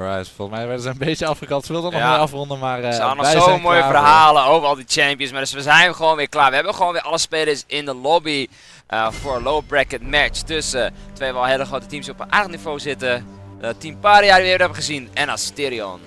Alright, volgens mij werden ze een beetje afgekant. Ze wilden nog Ja. meer afronden, maar uh, Ze hadden nog zo'n mooie verhalen over al die champions. Maar dus we zijn gewoon weer klaar. We hebben gewoon weer alle spelers in de lobby eh, voor een low bracket match tussen twee wel hele grote teams die op een aardig niveau zitten. Eh, team Paria die we weer hebben gezien en Asterion.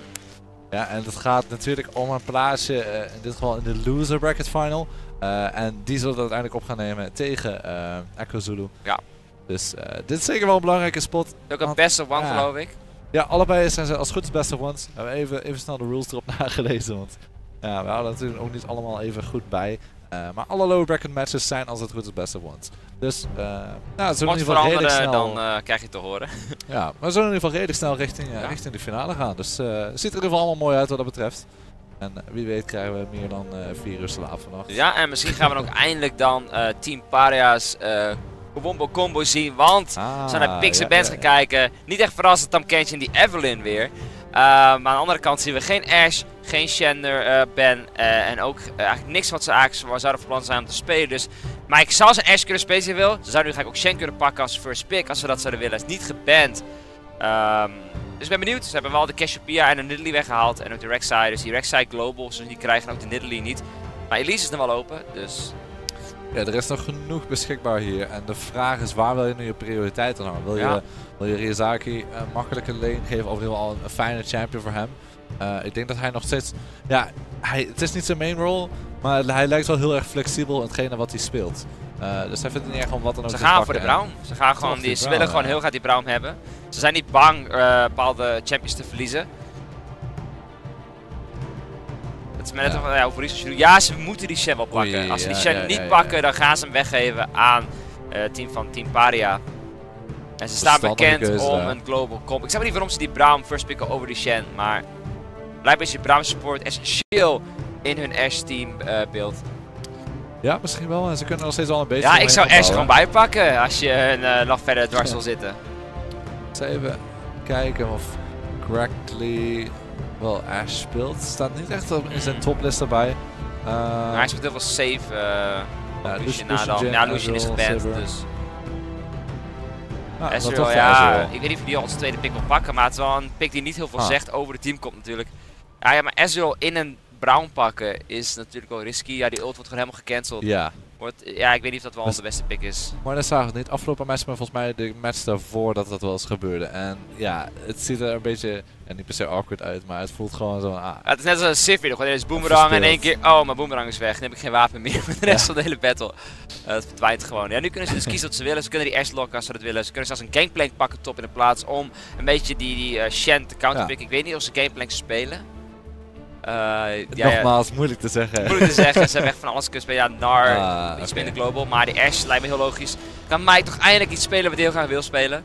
Ja, en het gaat natuurlijk om een plaatsje, eh, in dit geval in de loser bracket final. Eh, en die zullen dat uiteindelijk op gaan nemen tegen eh Echo Zulu. Ja. Dus eh, dit is zeker wel een belangrijke spot. Ook een Want- best of one ja. geloof ik. Ja, allebei zijn ze als goed is best of ones. We hebben even, even snel de rules erop nagelezen, want ja, we houden natuurlijk ook niet allemaal even goed bij. Eh, maar alle lower bracket matches zijn als het goed is best of ones. Dus, eh nou, zullen in ieder geval redelijk snel... dan eh, krijg je te horen. Ja, maar we zullen in ieder geval redelijk snel richting, Ja. richting de finale gaan. Dus eh, ziet er in ieder geval allemaal mooi uit wat dat betreft. En wie weet krijgen we meer dan vier uur slaap vannacht. Ja, en misschien gaan we ook eindelijk dan Team Paria's eh Wombo Combo zien. Want Ah, we zijn naar Pixel ja, Bands ja, gaan kijken. Niet echt verrassend, Tam Kench en die Evelyn weer. Eh, maar aan de andere kant zien we geen Ash, geen Shander, eh, Ben. eh, en ook eigenlijk niks wat ze eigenlijk zouden van plan zijn om te spelen. Dus, maar ik zou ze Ash kunnen spelen als wil. Ze zouden nu gelijk ook Shen kunnen pakken als first pick als ze dat zouden willen. Hij is niet geband. Ehm, dus ik ben benieuwd. Ze hebben wel de Cassiopeia en de Nidalee weggehaald. En ook de Rek'Sai. Dus die Rek'Sai Global ze niet krijgen. En ook de Nidalee niet. Maar Elise is nog wel open. Dus Ja, er is nog genoeg beschikbaar hier. En de vraag is, waar wil je nu je prioriteit aan houden? Wil je, wil je Ryazaki een makkelijke lane geven of wil je al een fijne champion voor hem? Eh, ik denk dat hij nog steeds... Ja, hij, het is niet zijn main role, maar hij lijkt wel heel erg flexibel in hetgene wat hij speelt. Eh, dus hij vindt het niet erg om wat dan ook Ze te gaan voor de. Brown. Ze, gaan gewoon die, ze willen gewoon heel graag die Brown hebben. Ze zijn niet bang eh, bepaalde champions te verliezen. Maar net Ja. over. Ja, ze moeten die Shen wel pakken. Oei, Als ze die Shen niet pakken, dan gaan ze hem weggeven aan eh, het team van Team Paria. En ze staan bekend keuze om een global comp. Ik snap niet waarom ze die Brown first picken over die Shen, maar blijkbaar is die Brown support essentieel in hun Ash team eh, beeld. Ja, misschien wel. En ze kunnen er nog steeds wel een beetje Ja, ik zou Ash gewoon bijpakken als je een eh, nog verder dwars wil zitten. Eens even kijken of Crackley wel Ash speelt. Staat niet echt op in zijn toplist erbij. Maar hij speelt heel veel safe. eh Ja, Lucian Ja, Lucian is geband, dus Ezreal, de ja, Ezreal. ik weet niet of die al als tweede pick wil pakken, maar het is wel een pick die niet heel veel Ah. zegt over de teamcomp natuurlijk. Ja, ja, maar Ezreal in een Brown pakken is natuurlijk wel risky. Ja, die ult wordt gewoon helemaal gecanceld. Ja, Wordt, ja, ik weet niet of dat wel Dus- de beste pick is. maar dat zagen we niet. Afgelopen match, maar volgens mij de match daarvoor dat dat wel eens gebeurde. En ja, het ziet er een beetje, ja, niet per se awkward uit, maar het voelt gewoon zo ah, Ja, het is net zoals een Sivir, gewoon ineens boomerang en in één keer, oh, mijn boomerang is weg. Dan heb ik geen wapen meer voor de rest Ja. van de hele battle. Eh, het verdwijnt gewoon. Ja, nu kunnen ze dus kiezen wat ze willen. Ze kunnen die Ash lokken als ze dat willen. Ze kunnen zelfs een gangplank pakken top in de plaats om een beetje die, die eh, Shen te counterpicken. Ik weet niet of ze gangplank spelen. Eh, ja, ja, nogmaals, moeilijk te zeggen. moeilijk te zeggen. Ze hebben echt van alles kunnen spelen. Ja, Nar, Ah, iets minder global. Maar die Ash lijkt me heel logisch. Kan Mike toch eindelijk iets spelen wat hij heel graag wil spelen?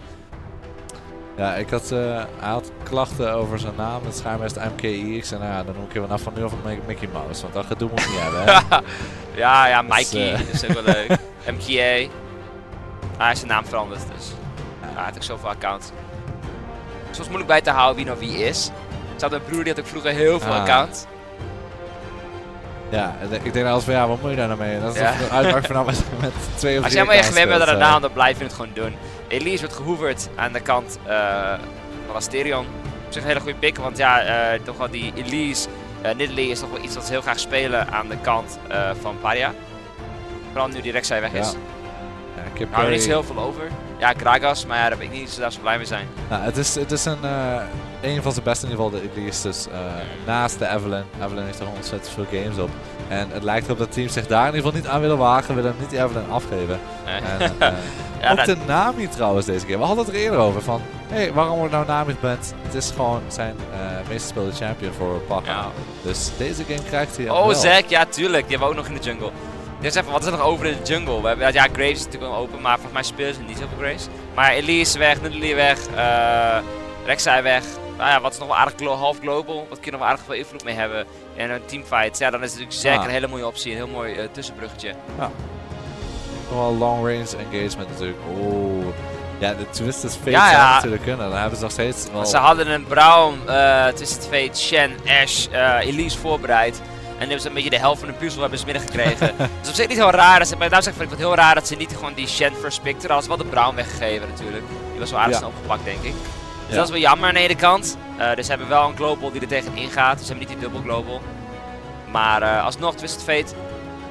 Ja, ik had, eh, hij had klachten over zijn naam. Het schijnbaar is het MKI. Ik zei, nou ja, dan noem ik hem vanaf van nu af van Mickey Mouse. Want dat gedoe moet niet hebben, hè. ja, ja, is, Mikey. Dat is ook wel leuk. MKA. Ah, hij is zijn naam veranderd, dus. Ja, hij heeft ook zoveel accounts. Het is soms moeilijk bij te houden wie nou wie is. Had een broer die had ook vroeger heel veel Ah. accounts. Ja, ik denk als van ja, wat moet je daar nou mee? Dat is Ja. een uitmaak van met, met twee of Als jij maar je gewend bent naam, dan blijf je het gewoon doen. Elise wordt gehoeverd aan de kant eh, van Asterion. Op zich een hele goede pick, want ja, eh, toch wel die Elise, eh Nidalee is toch wel iets wat ze heel graag spelen aan de kant van Paria. Vooral nu die Rek'Sai weg is. ja, ik heb er niet heel veel over. Ja, Gragas, maar ja, daar ben ik niet zo, blij mee zijn. Nou, het is, het is een, een van zijn beste in ieder geval, de Elise. Dus eh, naast de Evelyn. Evelyn heeft er ontzettend veel games op. En het lijkt erop dat team zich daar in ieder geval niet aan willen wagen. Willen niet die Evelyn afgeven. Eh, En, eh, ja, ook dat- de Nami trouwens deze keer. We hadden het er eerder over van... Hé, hey, waarom wordt nou Nami geband? Het is gewoon zijn eh meest gespeelde champion voor Paga. ja. Dus deze game krijgt hij Oh. Zack, ja tuurlijk, die hebben we ook nog in de jungle. Dus even, wat is er nog over in de jungle? We hebben, ja, Graves is natuurlijk wel open, maar volgens mij spelen ze niet zoveel Graves. Maar Elise weg, Nidalee weg, eh Rek'Sai weg. Nou ja, wat is nog wel aardig half global, wat kun je nog wel aardig veel invloed mee hebben in een teamfight. Ja, dan is natuurlijk Zack Ah. een hele mooie optie, een heel mooi eh, tussenbruggetje. Nog wel long range engagement natuurlijk. Oeh. Ja, de Twisted Fate Ja, ja. natuurlijk kunnen. Dan hebben ze nog steeds wel... Want ze hadden een Brown, eh Twisted Fate, Shen, Ash, eh, Elise voorbereid. En nu hebben ze een beetje de helft van de puzzel hebben ze binnengekregen. dus op zich niet heel raar. Ze, maar daarom zeg ik, vind ik het heel raar dat ze niet gewoon die Shen first pickten. Hadden ze wel de Brown weggegeven natuurlijk. Die was wel aardig Ja. snel opgepakt denk ik. Dus dat is wel jammer aan de ene kant. Eh, dus ze hebben wel een global die er tegenin gaat. Dus ze hebben niet die dubbel global. Maar eh, alsnog, Twisted Fate.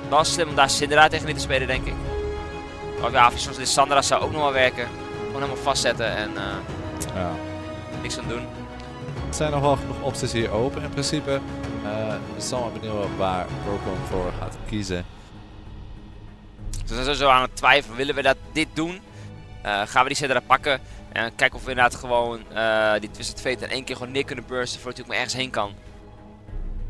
Wel slim om daar Syndra tegen te spelen, denk ik. Of ja, zoals Sandra zou ook nog wel werken. Gewoon helemaal vastzetten en eh, Ja. niks aan doen. Er zijn nog wel genoeg opties hier open in principe. Eh ik zal maar benieuwen waar Procon voor gaat kiezen. Dus we zijn sowieso aan het twijfelen. Willen we dat dit doen? Gaan we die Syndra pakken? En kijken of we inderdaad gewoon eh, die Twisted Fate in één keer gewoon neer kunnen bursten voordat hij ook maar ergens heen kan.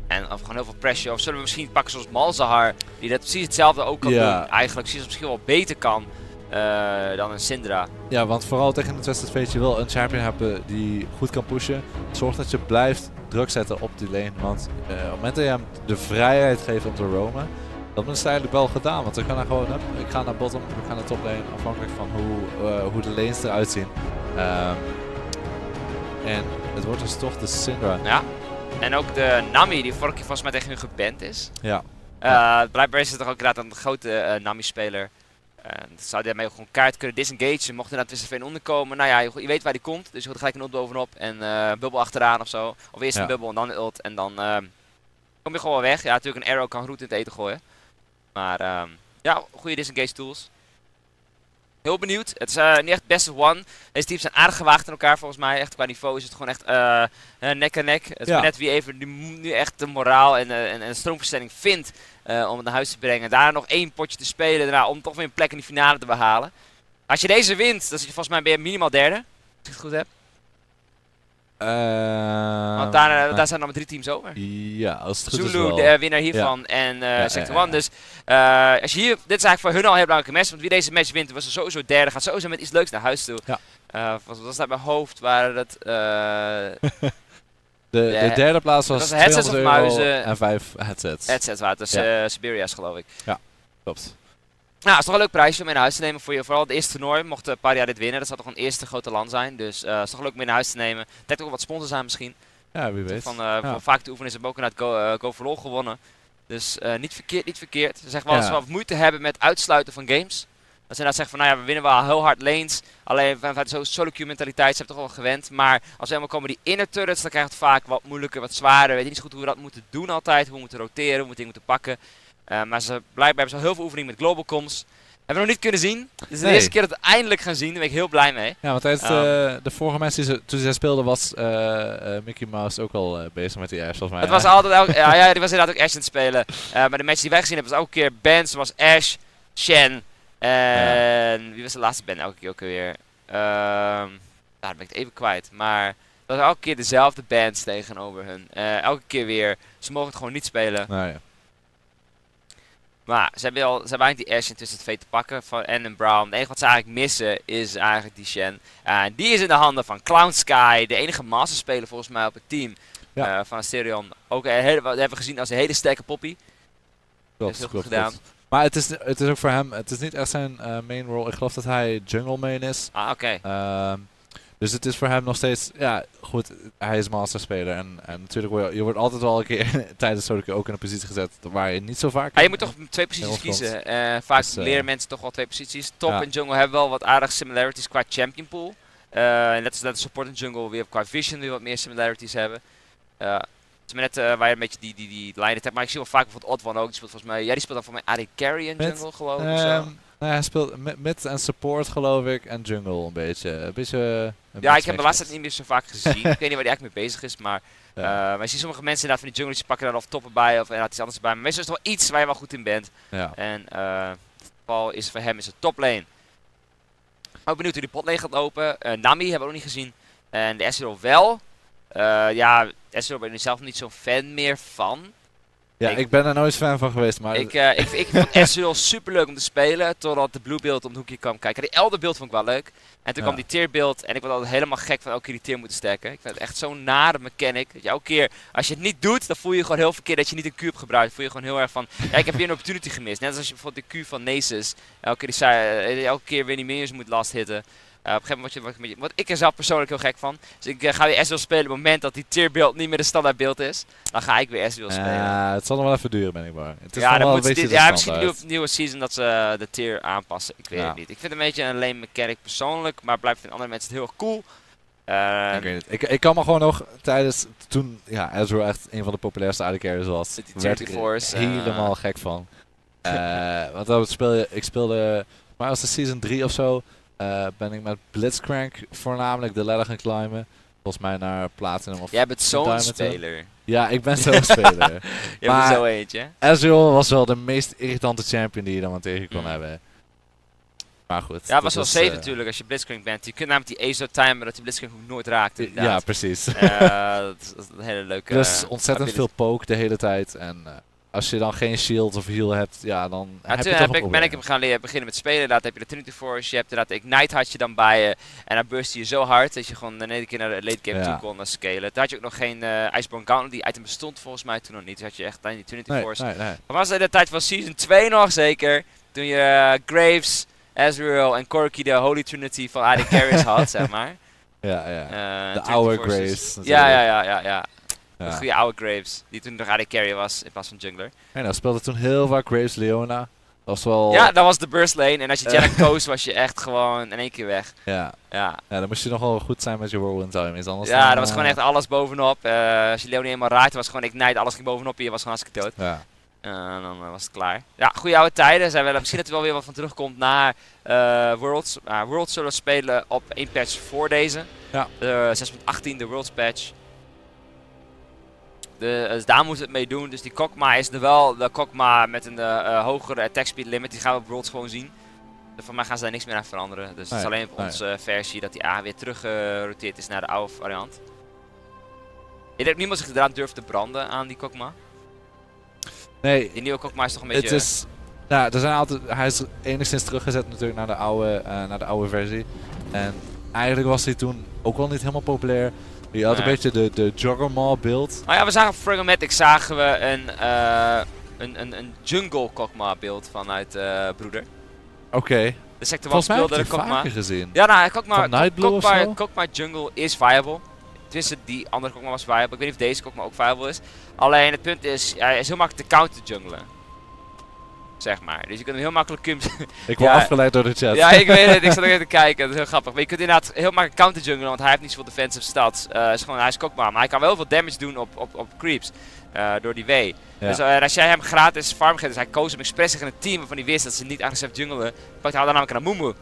En of gewoon heel veel pressure. Of zullen we misschien pakken zoals Malzahar, die dat precies hetzelfde ook kan Ja. doen. Eigenlijk precies misschien wel beter kan eh, dan een Syndra. Ja, want vooral tegen het Twisted Fate je wil een champion hebben die goed kan pushen. Zorg dat je blijft druk zetten op die lane. Want eh, op het moment dat je hem de vrijheid geeft om te roamen, dan is eigenlijk wel gedaan. Want kan hij gewoon, ik ga naar bottom, ik ga naar top lane, afhankelijk van hoe, eh, hoe de lanes eruit zien. Ehm, en het wordt dus toch de Syndra. Ja. En ook de Nami, die vorige keer volgens mij tegen hun geband is. Ja, Eh, blijkbaar is het toch ook inderdaad een grote eh, Nami-speler. En dat zou daarmee ook gewoon kaart kunnen disengagen. Mocht er naar tussen Veen onderkomen. Nou ja, je, weet waar die komt. Dus je gaat gelijk een ult bovenop en eh bubbel achteraan of zo. Of eerst Ja. een bubbel en dan een ult. En dan ehm, kom je gewoon wel weg. Ja, natuurlijk een arrow kan route in het eten gooien. Maar ehm, ja, goede disengage tools. Heel benieuwd. Het is eh, niet echt best of one. Deze teams zijn aardig gewaagd in elkaar volgens mij. Echt qua niveau is het gewoon echt eh, eh, nek aan nek. Het is Ja. net wie even nu, nu echt de moraal en, eh, en, en de stroomverstelling vindt om het naar huis te brengen. Daarna nog één potje te spelen daarna, om toch weer een plek in die finale te behalen. Als je deze wint, dan zit je volgens mij ben je minimaal derde. Als ik het goed heb. Want daar, eh, daar zijn dan maar drie teams over. Ja, als het goed is Zulu, de eh, winnaar hiervan, en eh ja, Sector ja, One. Dus eh, als je hier, dit is eigenlijk voor hun al een heel belangrijke match. Want wie deze match wint, was er sowieso derde. Gaat sowieso met iets leuks naar huis toe. Ja. Eh, wat was dat mijn hoofd? Waren dat eh, De, Ja, de derde plaats was, was headsets 200 of euro muizen. en vijf headsets. headsets waren? Dus Ja. eh, Siberia's geloof ik. Klopt. Nou, het is toch een leuk prijsje om mee naar huis te nemen voor je. Vooral het eerste toernooi. Mocht uh, Paria dit winnen, dat zou toch een eerste grote land zijn. Dus eh het is toch leuk om mee naar huis te nemen. Trekt ook wat sponsors aan misschien. Ja, wie weet. Van, eh, Ja. van vaak te oefenen is het ook Go, eh, Go for All gewonnen. Dus eh, niet verkeerd, niet verkeerd. Ze zeggen wel dat ze Ja. wat moeite hebben met uitsluiten van games. Dat ze inderdaad zeggen van, nou ja, we winnen wel heel hard lanes. Alleen vanuit zo'n solo queue mentaliteit, ze hebben toch wel gewend. Maar als we helemaal komen die inner turrets, dan krijgt het vaak wat moeilijker, wat zwaarder. Weet je niet zo goed hoe we dat moeten doen altijd. Hoe we moeten roteren, hoe we dingen moeten pakken. Eh, maar ze blijkbaar hebben ze al heel veel oefening met global comms. Hebben we nog niet kunnen zien. Dit is de Nee. eerste keer dat we het eindelijk gaan zien. Daar ben ik heel blij mee. Ja, want tijdens Ehm. de, de vorige mensen die ze, toen zij speelden was eh, eh, Mickey Mouse ook al bezig met die Ash, volgens mij. Het was altijd elke, ja, ja, die was inderdaad ook Ash aan het spelen. Maar de match die wij gezien hebben was elke keer bands. was Ash, Shen en wie was de laatste band elke keer ook weer? Nou, dan ben ik het even kwijt. Maar dat was elke keer dezelfde bands tegenover hun. Elke keer weer. Ze mogen het gewoon niet spelen. Nou ja. Maar ze hebben, al, ze hebben eigenlijk die Ash intussen het vee te pakken van en een Brown. Het enige wat ze eigenlijk missen is eigenlijk die Shen. En die is in de handen van Clown Sky, de enige master speler volgens mij op het team Ja. eh, van Asterion. Ook een hele, wat hebben we gezien als een hele sterke poppy. Klopt, Heeft heel klopt, goed gedaan. klopt. Maar het is, het is ook voor hem, het is niet echt zijn eh, main role. Ik geloof dat hij jungle main is. Ah, oké. Ehm, dus het is voor hem nog steeds, ja, goed, hij is master speler. En, en natuurlijk, word je, je wordt altijd wel een keer tijdens queue ook in een positie gezet waar je niet zo vaak... Ah, je moet toch twee posities kiezen. Eh, vaak Dus, eh, leren mensen toch wel twee posities. Top ja. en jungle hebben wel wat aardige similarities qua champion pool. Eh, en net als dat de support en jungle weer qua vision weer wat meer similarities hebben. Eh, het is maar net eh, waar je een beetje die, die, die lijnen hebt. Maar ik zie wel vaak bijvoorbeeld Odd One ook. Die speelt volgens mij, ja, die speelt dan voor mij AD Carry in jungle of zo. Nou, hij speelt mid, en support geloof ik en jungle een beetje. Een beetje een Ja, ik heb de laatste tijd niet meer zo vaak gezien. ik weet niet waar die eigenlijk mee bezig is, maar... Ja. eh, maar je ziet sommige mensen inderdaad van die pakken dan of toppen bij of inderdaad iets anders bij. Maar meestal is het wel iets waar je wel goed in bent. ja. En eh Paul is voor hem is het toplane. Ook benieuwd hoe die potlane gaat lopen. Eh, Nami hebben we nog niet gezien. En de Ezreal wel. Eh, ja, Ezreal ben ik zelf niet zo'n fan meer van. Ja, ik- ik ben er nooit fan van geweest, maar... Ik, eh, ik, ik vond Ezreal super leuk om te spelen. Totdat de blue beeld om de hoekje kwam kijken. Die elder beeld vond ik wel leuk. En toen Ja. kwam die tier beeld. En ik was altijd helemaal gek van elke keer die tier moeten stacken. Ik vind het echt zo'n nare mechanic. Dat je elke keer, als je het niet doet, dan voel je gewoon heel verkeerd dat je niet een Q hebt gebruikt. voel je gewoon heel erg van, ja, ik heb hier een opportunity gemist. Net als je bijvoorbeeld de Q van Nasus. Elke keer, die, eh, elke keer weer die minions moet last hitten. Eh, op een gegeven moment word je, word je- word ik er zelf persoonlijk heel gek van. Dus ik eh, ga weer Ezreal spelen op het moment dat die tier beeld niet meer de standaard beeld is. Dan ga ik weer Ezreal spelen. Ja, het zal nog wel even duren, ben ik bang. Het is Ja, dan wel een beetje dit, ja misschien standaard. nieuwe, nieuwe season dat ze eh, de tier aanpassen. Ik weet Ja. het niet. Ik vind het een beetje een lame mechanic persoonlijk, maar blijft vinden andere mensen het heel cool. Ik weet het. Ik, ik kan me gewoon nog tijdens toen ja, Ezreal echt een van de populairste AD was. Die werd ik Force, helemaal gek van. Eh, want dan speel je, ik speelde, maar als de season 3 of zo, eh, ben ik met Blitzcrank voornamelijk de ladder gaan climben. Volgens mij naar Platinum of Jij bent zo'n speler. Ja, ik ben zo'n speler. Je Maar- bent zo eentje. Ezreal was wel de meest irritante champion die je dan maar tegen kon Mm. hebben. Maar goed. Ja, het was wel safe eh, natuurlijk als je Blitzcrank bent. Je kunt namelijk die ESO timer dat die Blitzcrank ook nooit raakt Ja, precies. Eh, dat, is, dat is een hele leuke... Dus ontzettend veel poke de hele tijd. En als je dan geen shield of heal hebt, ja, dan Ja, heb je toch heb ik, ben ik hem gaan leren beginnen met spelen. Inderdaad heb je de Trinity Force, je hebt inderdaad Ignite had je dan bij je. En dan burst je zo hard dat je gewoon in één keer naar de late game Ja. toe kon eh, scalen. Toen had je ook nog geen eh Iceborne Gauntlet, die item bestond volgens mij toen nog niet. Dus had je echt alleen die Trinity Nee, Force. nee, nee. Maar was in de tijd van Season 2 nog zeker, toen je eh, Graves, Ezreal en Corki de Holy Trinity van AD Carries had, zeg maar. Ja, ja. De Forces. Graves. Ja, ja, ja, ja, ja. De goede oude Graves, die toen nog AD Carry was in plaats van Jungler. En dan speelde toen heel vaak Graves Leona. Dat was wel... Ja, dat was de burst lane. En als je Eh. Janet koos, was je echt gewoon in één keer weg. ja. Ja, Ja, dan moest je nog wel goed zijn met je whirlwind timings. Anders ja dan, dat was eh, gewoon echt alles bovenop. Eh, als je Leonie eenmaal raakte, was gewoon ignite, alles ging bovenop en je was gewoon hartstikke dood. Ja. En dan eh, was het klaar. Ja, goede oude tijden. Zijn we, misschien dat er wel weer wat van terugkomt naar eh, Worlds. Uh, Worlds zullen we spelen op één patch voor deze. Ja. De 6.18, de Worlds patch. De, dus daar moeten we het mee doen. Dus die Kokma is er wel. De Kokma met een eh, eh, hogere attack speed limit. Die gaan we op Worlds gewoon zien. Dus van mij gaan ze daar niks meer aan veranderen. Dus het is alleen op nee. onze versie dat die A weer terug geroteerd is naar de oude variant. Ik denk niemand zich eraan durft te branden aan die Kokma. Nee, Die nieuwe Kokma is toch een beetje... het is... Ja, er zijn altijd, hij is enigszins teruggezet natuurlijk naar de, oude, eh, naar de oude versie. En eigenlijk was hij toen ook wel niet helemaal populair. Je had een beetje de, de Juggermaw beeld. Nou ja, we zagen op Fragomatic zagen we een, eh, een, een, een jungle Kokma beeld vanuit eh Broeder. Oké. De sector 1 Volgens mij heb speelde de Kokma. gezien. Ja, nou, Kokma, Kokma, zo? Kokma Jungle is viable. Tenminste, die andere Kokma was viable. Ik weet niet of deze Kokma ook viable is. Alleen het punt is, hij is heel makkelijk te counter junglen. Zeg maar. Dus je kunt hem heel makkelijk cum Ik word Ja. afgeleid door de chat. Ja, ik weet het. Ik zat nog even te kijken. Dat is heel grappig. Maar je kunt inderdaad heel makkelijk counter junglen, want hij heeft niet zoveel defensive stats. Eh, is gewoon, hij is kokma, maar hij kan wel veel damage doen op, op, op creeps. eh, door die W. Ja. Dus eh, als jij hem gratis farm geeft, dus hij koos hem expres tegen een team waarvan hij wist dat ze niet agressief jungelen, pakt hij dan namelijk een Amumu.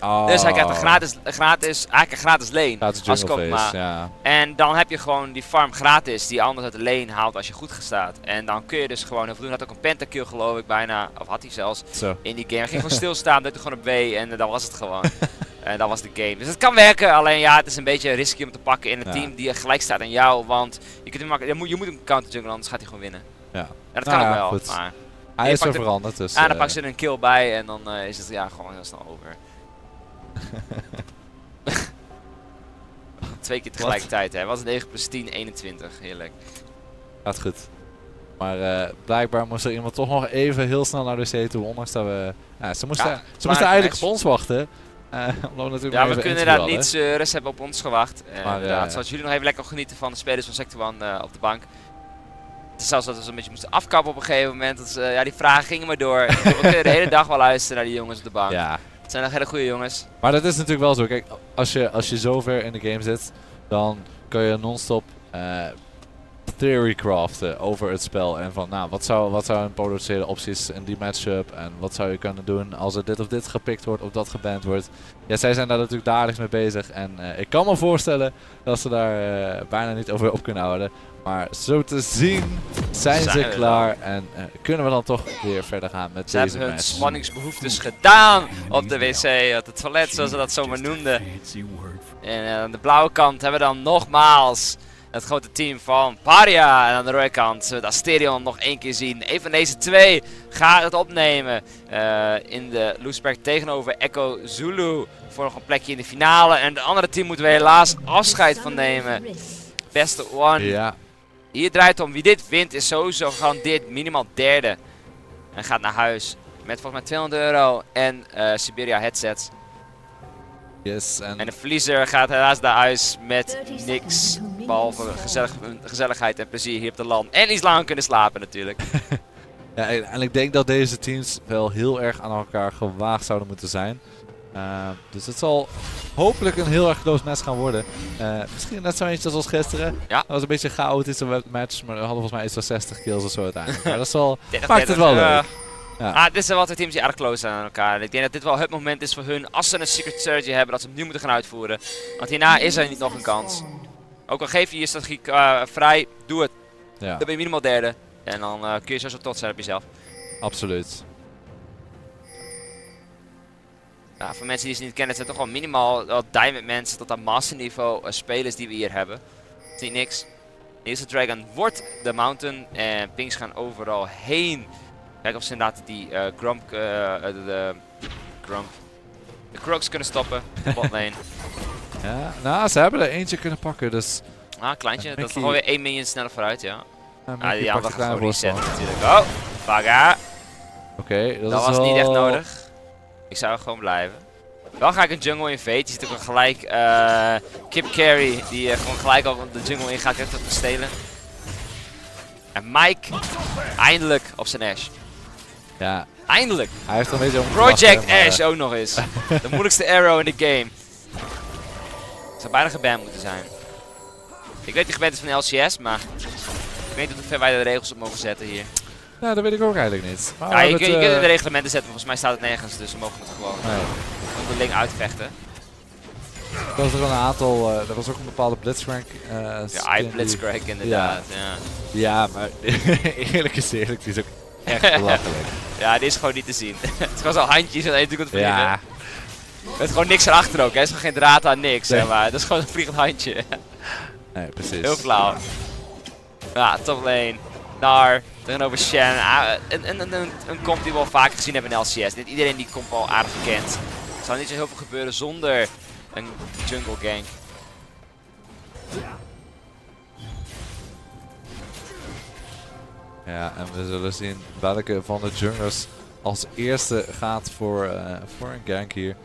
Oh. Dus hij krijgt een gratis, een gratis, eigenlijk een gratis lane. Gratis als jungle ja. En dan heb je gewoon die farm gratis die anders uit de lane haalt als je goed staat. En dan kun je dus gewoon heel veel doen. Hij had ook een pentakill geloof ik bijna, of had hij zelfs Zo. in die game. Hij ging gewoon stilstaan, drukte gewoon op W en uh, dat was het gewoon. en dat was de game. Dus het kan werken, alleen ja, het is een beetje risky om te pakken in een Ja. team die gelijk staat aan jou. Want je, kunt hem je, moet, je moet hem counter junglen, anders gaat hij gewoon winnen. Ja. En dat Nou kan ook ja, wel. goed. Maar, Hij is er er- veranderd, dus... ah, dan eh, pak ze er een kill bij en dan eh, is het ja, gewoon heel snel over. Twee keer tegelijkertijd, hè. Was 9 plus 10, 21. Heerlijk. Gaat goed. Maar eh, blijkbaar moest er iemand toch nog even heel snel naar de C toe, ondanks dat we... Ja, ze moesten, Ja, ze moesten eigenlijk op ons wachten. eh, Ja, we kunnen inderdaad niet zeuren. Ze hebben op ons gewacht. Maar, inderdaad, eh, zoals jullie nog even lekker genieten van de spelers van Sector 1 eh, op de bank. Het is zelfs dat we ze een beetje moesten afkappen op een gegeven moment. Dat ja, die vragen gingen maar door. we kunnen de hele dag wel luisteren naar die jongens op de bank. Ja, zijn nog hele goede jongens. maar dat is natuurlijk wel zo. Kijk, als je, als je zo ver in de game zit, dan kun je non-stop eh, theory craften over het spel. En van, nou, wat zou, wat zou een potentiële opties in die matchup? En wat zou je kunnen doen als er dit of dit gepikt wordt of dat geband wordt? Ja, zij zijn daar natuurlijk dagelijks mee bezig. En eh, ik kan me voorstellen dat ze daar eh, bijna niet over op kunnen houden. Maar zo te zien zijn, Zijn ze klaar. En eh, kunnen we dan toch weer verder gaan met Ze deze hebben hun match. spanningsbehoeftes gedaan op de wc, op het toilet zoals ze dat zomaar noemden. En eh, aan de blauwe kant hebben we dan nogmaals het grote team van Paria. En aan de rode kant zullen we het Asterion nog één keer zien. Een van deze twee gaat het opnemen eh, in de Loesberg tegenover Echo Zulu. Voor nog een plekje in de finale. En de andere team moeten we helaas afscheid van nemen. Beste one. Ja, Hier draait om wie dit wint is sowieso gegarandeerd minimaal derde. En gaat naar huis met volgens mij 200 euro en eh, Siberia headsets. yes. En, En de verliezer gaat helaas naar huis met niks. Behalve gezellig, gezelligheid en plezier hier op de land. En iets lang kunnen slapen natuurlijk. Ja, en en ik denk dat deze teams wel heel erg aan elkaar gewaagd zouden moeten zijn. Uh, dus het zal hopelijk een heel erg close match gaan worden. Uh, misschien net zo eentje als gisteren. Ja. Dat was een beetje een chaotische match, maar we hadden volgens mij iets van 60 kills of zo uiteindelijk. maar dat wel, maakt het wel leuk. Ja. Ah, dit zijn wel twee teams die erg close zijn aan elkaar. Ik denk dat dit wel het moment is voor hun, als ze een secret strategy hebben, dat ze hem nu moeten gaan uitvoeren. Want hierna is er niet nog een kans. Ook al geef je je strategie uh, vrij, doe het. Ja. Dan ben je minimaal derde. En dan kun je zo zo trots zijn op jezelf. Absoluut. Ja, voor mensen die ze niet kennen, het zijn toch wel minimaal wel diamond mensen tot aan master niveau uh, spelers die we hier hebben. Het is niet niks. De eerste dragon wordt de mountain en pings gaan overal heen. Kijk of ze inderdaad die uh, Grump, uh, de, de Grump, de Crocs kunnen stoppen. Botlane. ja, nou ze hebben er eentje kunnen pakken, dus... Ah, kleintje. Dat is gewoon weer 1 minion sneller vooruit, ja. Ja, ah, die andere gaat gewoon reset natuurlijk. Oh, Vaga. Oké, okay, dat, dat was wel... niet echt nodig. Ik zou gewoon blijven. Wel ga ik een jungle invade. Je ziet ook gelijk uh, Kip Carry die uh, gewoon gelijk al de jungle in gaat even te stelen. En Mike eindelijk op zijn Ash. Ja. Eindelijk. Hij heeft een beetje om Project maar... Ash ook nog eens. de moeilijkste arrow in de game. Zou bijna geband moeten zijn. Ik weet die geband is van LCS, maar ik weet niet hoe ver wij de regels op mogen zetten hier. Nou, dat weet ik ook eigenlijk niet. Maar ja, je, het, je, je uh... kunt de reglementen zetten, volgens mij staat het nergens, dus we mogen het gewoon nee. onderling uitvechten. Er was er een aantal, uh, er was ook een bepaalde blitzcrank. Uh, ja, I blitzcrank inderdaad. Ja, ja. ja maar eerlijk is eerlijk, die is ook echt belachelijk. ja, die is gewoon niet te zien. het is gewoon zo'n handjes en één kunt vliegen. Ja. Er is gewoon niks erachter ook, hè. Er is gewoon geen draad aan niks, nee. zeg maar. Het is gewoon een vliegend handje. nee, precies. Heel flauw. Ja, top lane. Nar tegenover Shen. Ah, een, een, een, een comp die we al vaker gezien hebben in LCS. Niet iedereen die comp al aardig kent. Er zal niet zo heel veel gebeuren zonder een jungle gank. Ja, en we zullen zien welke van de junglers als eerste gaat voor, uh, voor een gank hier.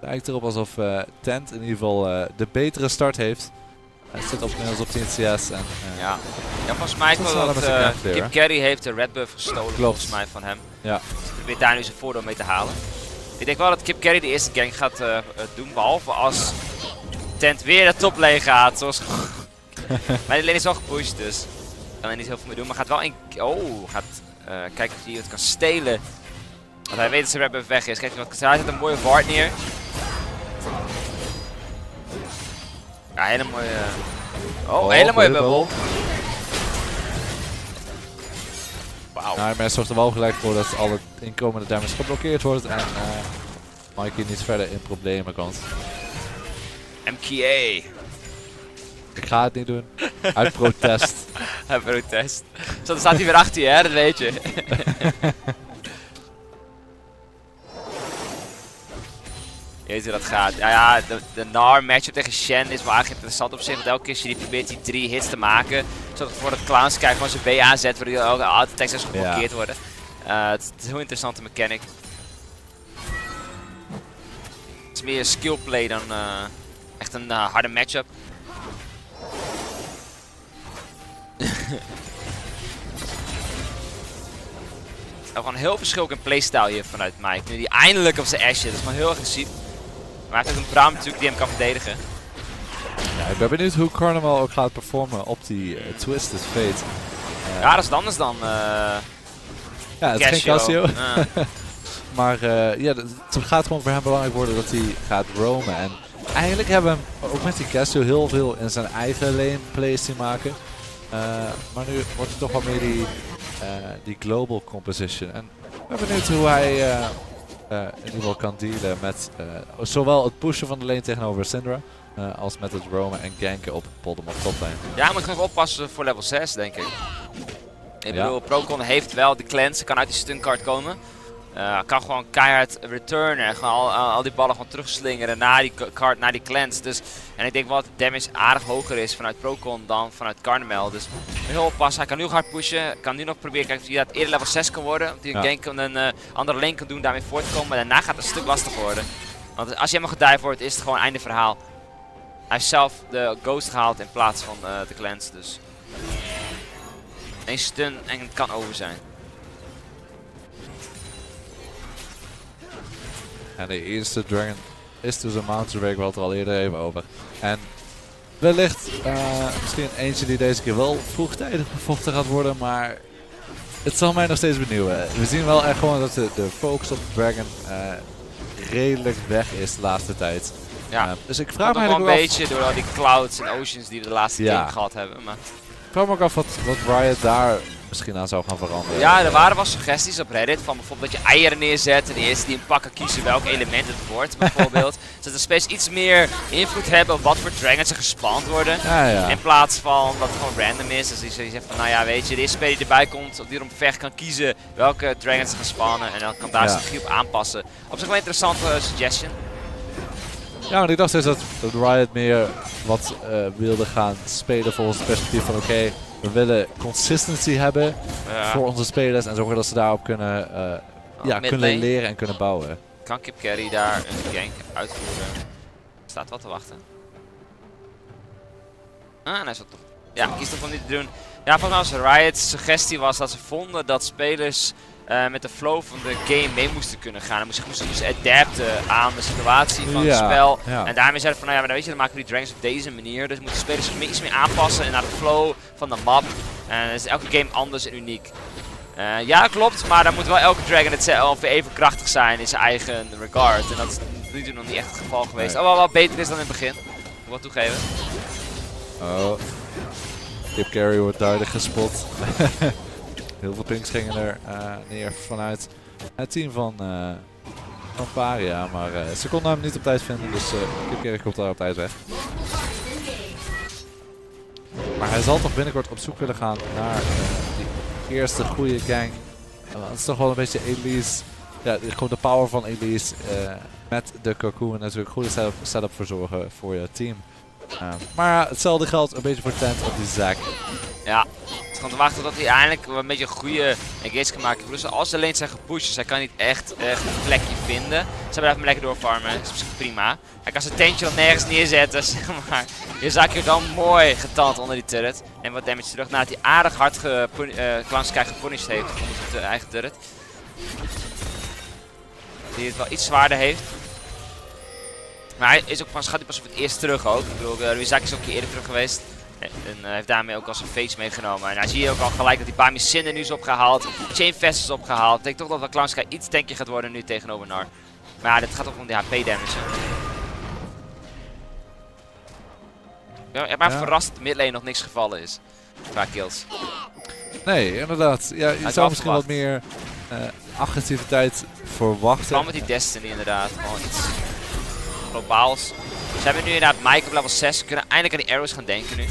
Het lijkt erop alsof uh, Tent in ieder geval uh, de betere start heeft. Hij zit op inmiddels op 10 CS. En, ja. Ja, volgens mij is wel dat uh, Kip Carry heeft de red buff gestolen Klopt. volgens mij van hem. Ja. Hij probeert daar nu zijn voordeel mee te halen. Ik denk wel dat Kip Carry de eerste gank gaat uh, doen, behalve als Tent weer de top lane gaat. Zoals maar de lane is wel gepusht, dus kan er niet heel veel mee doen. Maar gaat wel in... Oh, gaat kijken of hij het kan stelen. Want hij weet dat zijn red buff weg is. Kijk, hij zet een mooie ward neer. Ja, hele mooie... Oh, oh hele mooie bubbel. Nou, mensen zorgt er wel gelijk voor dat alle inkomende damage geblokkeerd wordt en uh, Mikey niet verder in problemen komt. MKA. Ik ga het niet doen. Uit protest. Uit protest. Zo, dan staat hij weer achter je, hè? Dat weet je. Je weet hoe dat gaat. Ja, ja de, de NAR matchup tegen Shen is wel eigenlijk interessant op zich. Want elke keer die probeert die drie hits te maken. Zodat voor het clowns kijken van zijn B aanzet, waardoor ook altijd geblokkeerd ja. worden. Uh, het, het, is een heel interessante mechanic. Het is meer skill play dan uh, echt een uh, harde matchup. gewoon heel verschil in playstyle hier vanuit Mike. Nu die eindelijk op zijn ash zit. Dat is gewoon heel agressief. Maar hij heeft ook een Braum natuurlijk die hem kan verdedigen. Ja, ik ben benieuwd hoe Carnival ook gaat performen op die uh, Twisted Fate. Uh, ja, dat is anders dan uh, Ja, het is geen Casio. maar ja, het gaat gewoon voor hem belangrijk worden dat hij gaat roamen. En eigenlijk hebben we hem ook met die Casio heel veel in zijn eigen lane plays zien maken. maar nu wordt het toch wel meer die, die global composition. En ik ben benieuwd hoe hij uh, in ieder geval kan dealen met uh, zowel het pushen van de lane tegenover Syndra uh, als met het roamen en ganken op Poldemon toplane. Ja, maar ik ga even oppassen voor level 6 denk ik. Ik ja. bedoel, Procon heeft wel de cleanse, kan uit die stuncard komen. Uh, kan gewoon keihard returnen en gewoon al, al, die ballen gewoon terugslingeren naar die card, naar die cleanse. Dus, en ik denk wel dat de damage aardig hoger is vanuit Procon dan vanuit Carnamel. Dus heel oppassen. Hij kan nu hard pushen. Kan nu nog proberen kijken of hij dat eerder level 6 kan worden. Of hij een ja. gank en een uh, andere lane kan doen, daarmee voort te komen. Maar daarna gaat het een stuk lastiger worden. Want als je helemaal gedive wordt, is het gewoon einde verhaal. Hij heeft zelf de ghost gehaald in plaats van uh, de cleanse. Dus een stun en het kan over zijn. En de eerste Dragon is dus een Mountain Break, we hadden er al eerder even over. En wellicht uh, misschien eentje die deze keer wel vroegtijdig bevochten gaat worden, maar het zal mij nog steeds benieuwen. We zien wel echt gewoon dat de, de focus op Dragon uh, redelijk weg is de laatste tijd. Ja, uh, dus ik vraag me wel een af... beetje door al die clouds en oceans die we de laatste Ja. game gehad hebben. Maar... Ik vraag me ook af wat, wat Riot daar misschien aan zou gaan veranderen. Ja, er waren wel suggesties op Reddit van bijvoorbeeld dat je eieren neerzet en de eerste die hem pakken kiezen welk element het wordt bijvoorbeeld. Zodat de space iets meer invloed hebben op wat voor dragons er gespand worden. Ja, ja. In plaats van dat het gewoon random is. Dus die zegt van, nou ja, weet je, de eerste speler die erbij komt, of die erom vecht, kan kiezen welke dragons ze gaan spannen. En dan kan daar Ja. zijn op aanpassen. Op zich wel een interessante suggestion. Ja, maar ik dacht steeds dat, dat Riot meer wat eh, wilde gaan spelen volgens het perspectief van oké, we willen consistency hebben Ja. voor onze spelers en zorgen dat ze daarop kunnen, eh, ja, mid kunnen leren en kunnen bouwen. Kan Kip Carry daar een gank uitvoeren? Staat wat te wachten. Ah, nee, is dat toch. Ja, kies toch om niet te doen. Ja, volgens mij was Riot's suggestie was dat ze vonden dat spelers eh, met de flow van de game mee moesten kunnen gaan. En moesten, moesten dus adapten aan de situatie van Ja, het spel. ja. En daarmee zeiden van, nou ja, maar dan weet je, dan maken we die dragons op deze manier. Dus moeten spelers zich iets meer aanpassen en naar de flow van de map. En is elke game anders en uniek. Eh, ja, klopt, maar dan moet wel elke dragon hetzelfde even krachtig zijn in zijn eigen regard. En dat is nu toe nog niet echt het geval geweest. Nee. Oh, wel wat beter is dan in het begin. Moet ik wel toegeven. Oh. Kip Carry wordt duidelijk gespot. Heel veel pinks gingen er eh, neer vanuit het team van, eh van Paria. Maar eh, ze konden hem niet op tijd vinden, dus Kip Carry komt daar op tijd weg. Maar hij zal toch binnenkort op zoek willen gaan naar die eerste goede gang. Dat is toch wel een beetje Elise. Ja, gewoon de power van Elise. met de cocoon natuurlijk goede setup, setup verzorgen voor je team. Uh, maar hetzelfde geldt een beetje voor Tent op die Zack. Ja, gewoon te wachten tot hij eindelijk een beetje een goede engage kan maken. Plus als de lanes zijn gepusht, dus hij kan niet echt, echt een plekje vinden. Ze blijven hem lekker doorfarmen, dat is zich prima. Hij kan zijn tentje nog nergens neerzetten, zeg maar. Je dan mooi getand onder die turret. En wat damage terug nadat hij aardig hard gepun- eh Sky gepunished heeft onder zijn eigen turret. Die het wel iets zwaarder heeft. Maar hij is ook pas, gaat hij pas op het eerst terug ook. Ik bedoel, uh, is ook een keer eerder terug geweest. En en, eh, heeft daarmee ook al zijn face meegenomen. En dan zie je ook al gelijk dat die Bami nu is opgehaald. Chain Fest is opgehaald. Ik denk toch dat de Sky iets tanky gaat worden nu tegenover Nar. Maar ja, dit gaat ook om die HP damage. Ja, Ja. verrast dat de midlane nog niks gevallen is. Qua kills. Nee, inderdaad. Ja, je zou misschien wat meer eh, agressiviteit verwachten. Vooral met die Destiny inderdaad. Gewoon iets globaals. Ze hebben nu inderdaad Mike op level 6. Ze kunnen eindelijk aan die arrows gaan denken nu.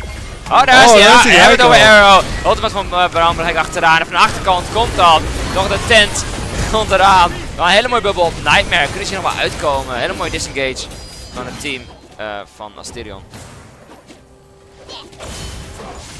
Oh, daar is Oh, hij. daar Ja, is hij, we hebben het over arrow. Ultimate van uh, Bram Brecht achteraan. En van de achterkant komt dat. Nog de tent. Komt eraan. Wel een hele mooie bubbel op Nightmare. Kunnen ze hier nog wel uitkomen. Hele mooie disengage van het team eh, van Asterion.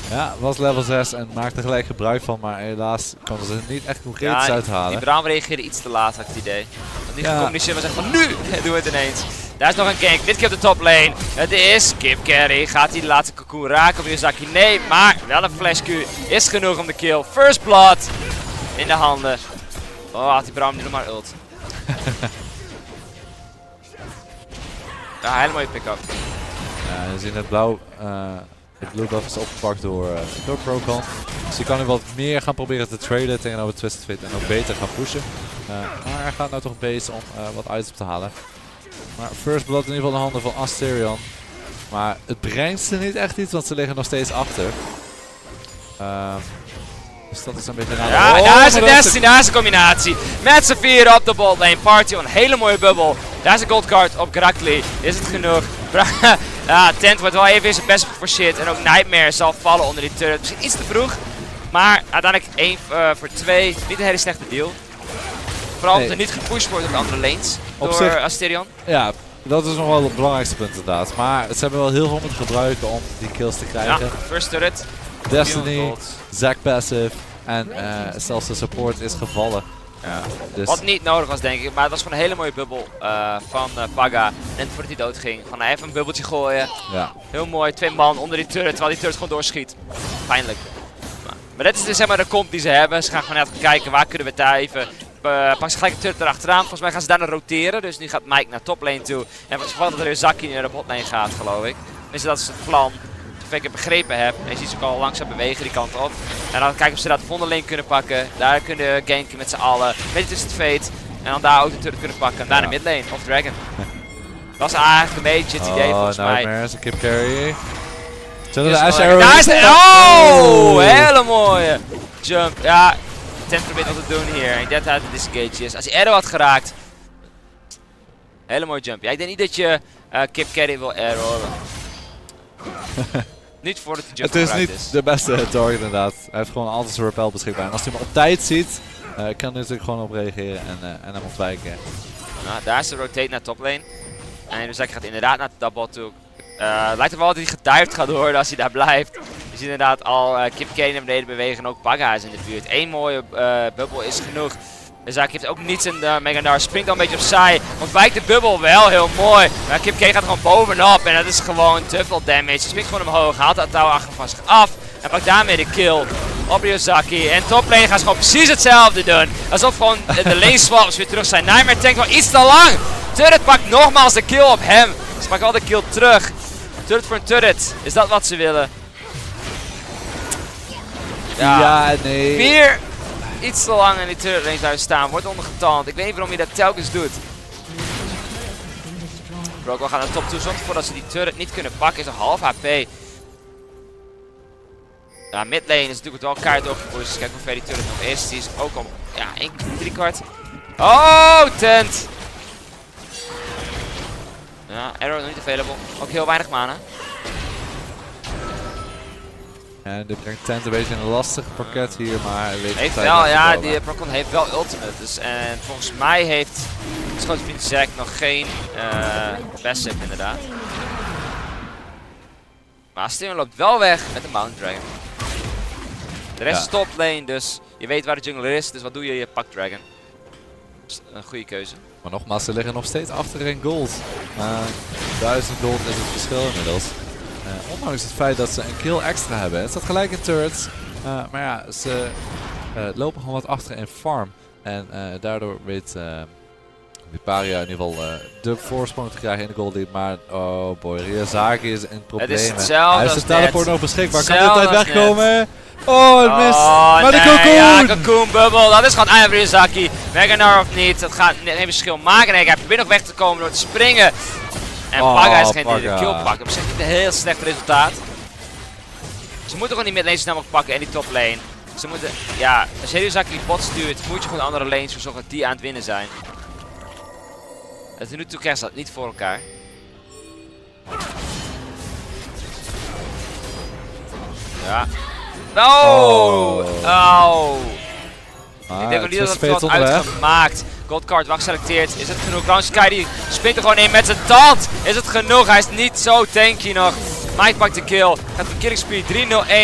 Ja, was level 6 en maakte gelijk gebruik van, maar helaas konden ze er niet echt concreet Ja, iets die uithalen. Bram reageerde iets te laat, had ik het idee. Dat niet Ja. gecommuniceerd, maar zegt van nu doen we het ineens. Daar is nog een gank, dit keer op de top lane. Het is Kip Carry. Gaat hij de laatste cocoon raken op Yuzaki? Nee, maar wel een flash Q is genoeg om de kill. First blood in de handen. Oh, had die Bram nu nog maar ult. ja, hele mooie pick-up. Ja, we zien het blauw, eh, het blue buff is opgepakt door, eh door Procon. Dus je kan nu wat meer gaan proberen te traden tegenover Twisted Fate en ook beter gaan pushen. Eh, maar hij gaat nou toch base om wat items te halen. Maar First Blood in ieder geval in de handen van Asterion. Maar het brengt ze niet echt iets, want ze liggen nog steeds achter. Ehm, dus dat is een beetje raar. Ja, Oh, daar is de Destiny, daar is de combinatie. Met z'n vieren op de bot lane. Party on een hele mooie bubbel. Daar is een gold card op Grakli. Is het genoeg? Ja, Tent wordt wel even zijn best voor shit. En ook Nightmare zal vallen onder die turret. Misschien iets te vroeg. Maar uiteindelijk 1 voor 2. Niet een hele slechte deal. Vooral Nee. omdat er niet gepusht wordt op de andere lanes. Op door zich- Asterion. Ja, dat is nog wel het belangrijkste punt inderdaad. Maar ze hebben wel heel veel moeten gebruiken om die kills te Ja, krijgen. first turret. Destiny. Zack passive en eh, zelfs de support is gevallen. Ja. Dus Wat niet nodig was denk ik, maar het was gewoon een hele mooie bubbel eh, van eh, Paga. Net voordat hij dood ging. Van even een bubbeltje gooien. ja, Heel mooi, twee man onder die turret, terwijl die turret gewoon doorschiet. Pijnlijk. Maar, maar dit is dus zeg maar de comp die ze hebben. Ze gaan gewoon even kijken waar kunnen we daar even uh, pakt ze gelijk een turret erachteraan. Volgens mij gaan ze daarna roteren. Dus nu gaat Mike naar toplane toe. En het geval dat er weer Zaki naar de botlane gaat, geloof ik. Dus dat is het plan. Zover ik het begrepen heb. En je ziet ze ook al langzaam bewegen die kant op. En dan kijken of ze dat de lane kunnen pakken. Daar kunnen ganken met z'n allen. Beetje tussen het fate. En dan daar ook de turret kunnen pakken. En daar de midlane of Dragon. Dat is eigenlijk een beetje het idee oh, volgens mij. Nightmares, een kip carry. Zullen de Ash Arrow... Daar is de... Oh! Hele mooie jump. Ja, Tent probeert wat te doen hier. Ik denk dat hij de disengage is. Als hij arrow had geraakt. Hele mooie jump. Ja, ik denk niet dat je eh, Kip Carry wil arrowen. niet voordat de jump Het is niet is. de beste target inderdaad. Hij heeft gewoon altijd zijn repel beschikbaar. En als hij hem op tijd ziet, eh, kan hij natuurlijk gewoon op reageren en, eh, en hem ontwijken. Nou, daar is de rotate naar toplane. En dus hij gaat inderdaad naar dat bot toe. Lijkt er wel dat hij gedived gaat worden als hij daar blijft. Je ziet inderdaad al eh, Kip Kane naar beneden bewegen en ook Paga is in de buurt. Eén mooie eh, bubbel is genoeg. Dus hij heeft ook niets in de Meganar. Springt al een beetje opzij. Ontwijkt de bubbel wel heel mooi. Maar Kip Kane gaat gewoon bovenop. En dat is gewoon te veel damage. Springt gewoon omhoog. Haalt dat touw achter van zich af. En pakt daarmee de kill op Ryozaki. En toplane gaat gewoon precies hetzelfde doen. Alsof gewoon de lane swaps weer terug zijn. Nightmare tankt wel iets te lang. Turret pakt nogmaals de kill op hem. Ze pakken al de kill terug. Turret voor een turret. Is dat wat ze willen? Ja, nee. Vier iets te lang in die turret range staan. Wordt ondergetand. Ik weet niet waarom hij dat telkens doet. Broke we gaan naar de top toe. Zorgt ervoor dat ze die turret niet kunnen pakken. Is een half HP. Ja, midlane is natuurlijk wel kaart opgepusht. Kijk hoe ver die turret nog is. Die is ook al ja, 1 3 kwart. Oh, tent! Ja, arrow nog niet available. Ook heel weinig mana. En dit brengt Tent een beetje in een lastig pakket hier, maar hij weet Heeft de wel, ja, die Procon heeft wel ultimate. Dus, en volgens mij heeft zijn vriend Zack nog geen eh passive inderdaad. Maar Steven loopt wel weg met een Mountain Dragon. De rest Ja. is top lane, dus je weet waar de jungler is. Dus wat doe je? Je pakt Dragon. Dus een goede keuze. Maar nogmaals, ze liggen nog steeds achter in gold. Uh, 1000 gold is het verschil inmiddels. Eh, ondanks het feit dat ze een kill extra hebben. Het staat gelijk in turrets. Eh, maar ja, ze eh, lopen gewoon wat achter in farm. En daardoor weet Viparia in ieder geval de voorsprong te krijgen in de lead. Maar oh boy, Ryazaki is in problemen. hetzelfde Hij heeft de teleport nog beschikbaar. Kan Hetzelfde tijd wegkomen? Oh, het mist. Oh, maar de nee, cocoon! Ja, cocoon bubble. Dat is gewoon Iron Ryuzaki. Meganar of niet. Dat gaat geen verschil maken. Nee, hij probeert nog weg te komen door te springen. En Oh, Paga is geen die de kill pakt. Op zich niet een heel slecht resultaat. Ze moeten gewoon die midlane snel mogelijk pakken en die top lane. Ze moeten, ja, als je Ryuzaki die bot stuurt, moet je gewoon andere lanes voor zorgen dat die aan het winnen zijn. En tot nu toe krijgen ze dat niet voor elkaar. Ja. Oh! Oh! Maar Ik denk ook het niet is dat het onderweg. uitgemaakt. Goldcard wacht geselecteerd. Is het genoeg? Ground Sky die springt er gewoon in met zijn tand. Is het genoeg? Hij is niet zo tanky nog. Mike pakt de kill. Gaat de killing speed 3-0-1.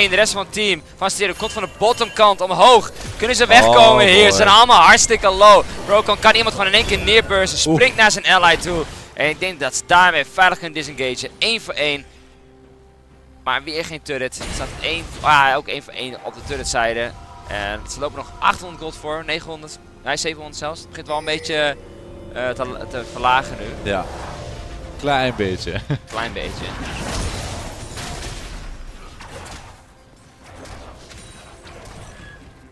De rest van het team van Stereo komt van de bottomkant omhoog. Kunnen ze wegkomen Oh, hier? Ze zijn allemaal hartstikke low. Brokon kan iemand gewoon in één keer neerbursten. Springt naar zijn ally toe. En ik denk dat ze daarmee veilig kunnen disengagen. 1 voor 1. Maar weer geen turret. Er staat één, ah, ook 1 voor 1 op de turretzijde. En ze lopen nog 800 gold voor, 900, nee 700 zelfs. Het begint wel een beetje eh, te, te verlagen nu, Ja. Klein beetje. klein beetje.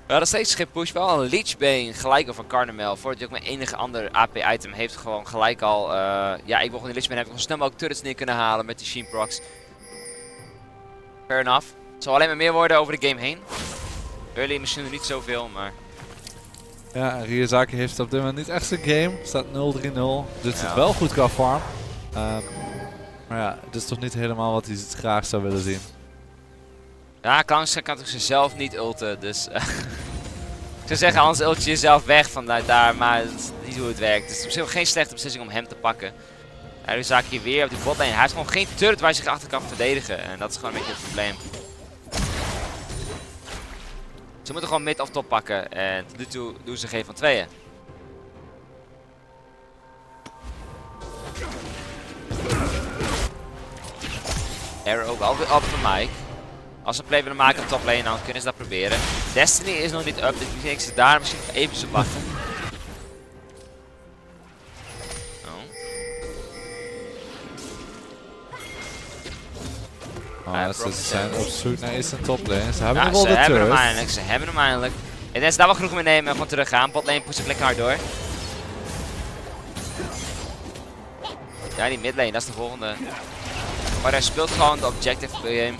We hadden steeds geen push, wel een Leechbane gelijk over Carnamel. Voordat hij ook mijn enige ander AP-item heeft, gewoon gelijk al... eh, ja, ik wil gewoon die Leechbane hebben, zo snel mogelijk turrets neer kunnen halen met die Sheen procs. Fair enough. Het zal alleen maar meer worden over de game heen. Early misschien nog niet zoveel, maar... Ja, en Ryazaki heeft op dit moment niet echt zijn game. Staat 0-3-0. Doet Ja. het wel goed qua farm. Ehm, maar ja, het is toch niet helemaal wat hij graag zou willen zien. Ja, Klangstra kan toch zichzelf niet ulten, dus... eh, ik zou zeggen, anders ult je jezelf weg vanuit daar, maar dat is niet hoe het werkt. Het is zich geen slechte beslissing om hem te pakken. Je weer op die botlane. Hij heeft gewoon geen turret waar hij zich achter kan verdedigen. En dat is gewoon een beetje het probleem. Ze moeten gewoon mid of top pakken. En tot nu toe doen ze geen van tweeën. Arrow wel weer op voor Mike. Als ze een play willen maken op top lane, dan kunnen ze dat proberen. Destiny is nog niet up, dus ik ze daar misschien eventjes op wachten. Oh, Hij ze zijn het. op zoek naar eerst een toplane. Ze hebben Ja, wel ze de hebben hem turret. eindelijk. Ze hebben hem eindelijk. En is daar wel genoeg mee nemen en gewoon teruggaan. Botlane pushen lekker hard door. Ja, die midlane, dat is de volgende. Maar hij speelt gewoon de objective game.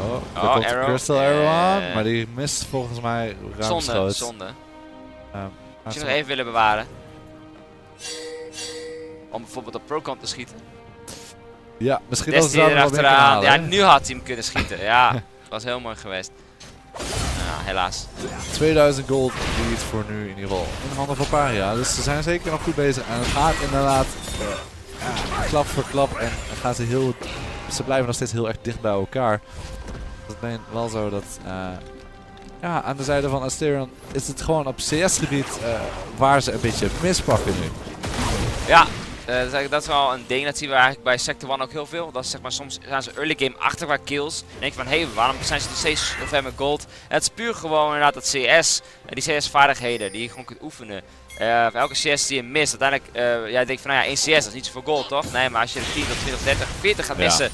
Oh, er Oh, komt een arrow. Crystal Arrow aan, Eh. maar die mist volgens mij Zonde, ruimschoots. zonde. Als je maar nog even willen bewaren. Om bijvoorbeeld op Procon te schieten. Ja, misschien dat ze erachteraan. Ja, nu had hij hem kunnen schieten. Ja, was heel mooi geweest. Ja, helaas. 2000 gold lead voor nu in ieder geval. In handen van Paria. Dus ze zijn zeker nog goed bezig. En het gaat inderdaad eh, ja, klap voor klap. En gaat ze heel. Ze blijven nog steeds heel erg dicht bij elkaar. Dat ben wel zo dat. eh, ja, aan de zijde van Asterion is het gewoon op CS-gebied eh, waar ze een beetje mispakken nu. Ja, eh, dat, is eigenlijk- dat is wel een ding. Dat zien we eigenlijk bij Sector 1 ook heel veel. Dat is, zeg maar, soms gaan ze early game achter qua kills. En denk je van, hé, hey, waarom zijn ze nog steeds zo ver met gold? En het is puur gewoon inderdaad dat CS, eh, die CS-vaardigheden die je gewoon kunt oefenen. Eh, elke CS die je mist, uiteindelijk, eh jij denkt van, nou ja, 1 CS, dat is niet zoveel gold, toch? Nee, maar als je er 10 tot 20, 30, 40 gaat Ja. missen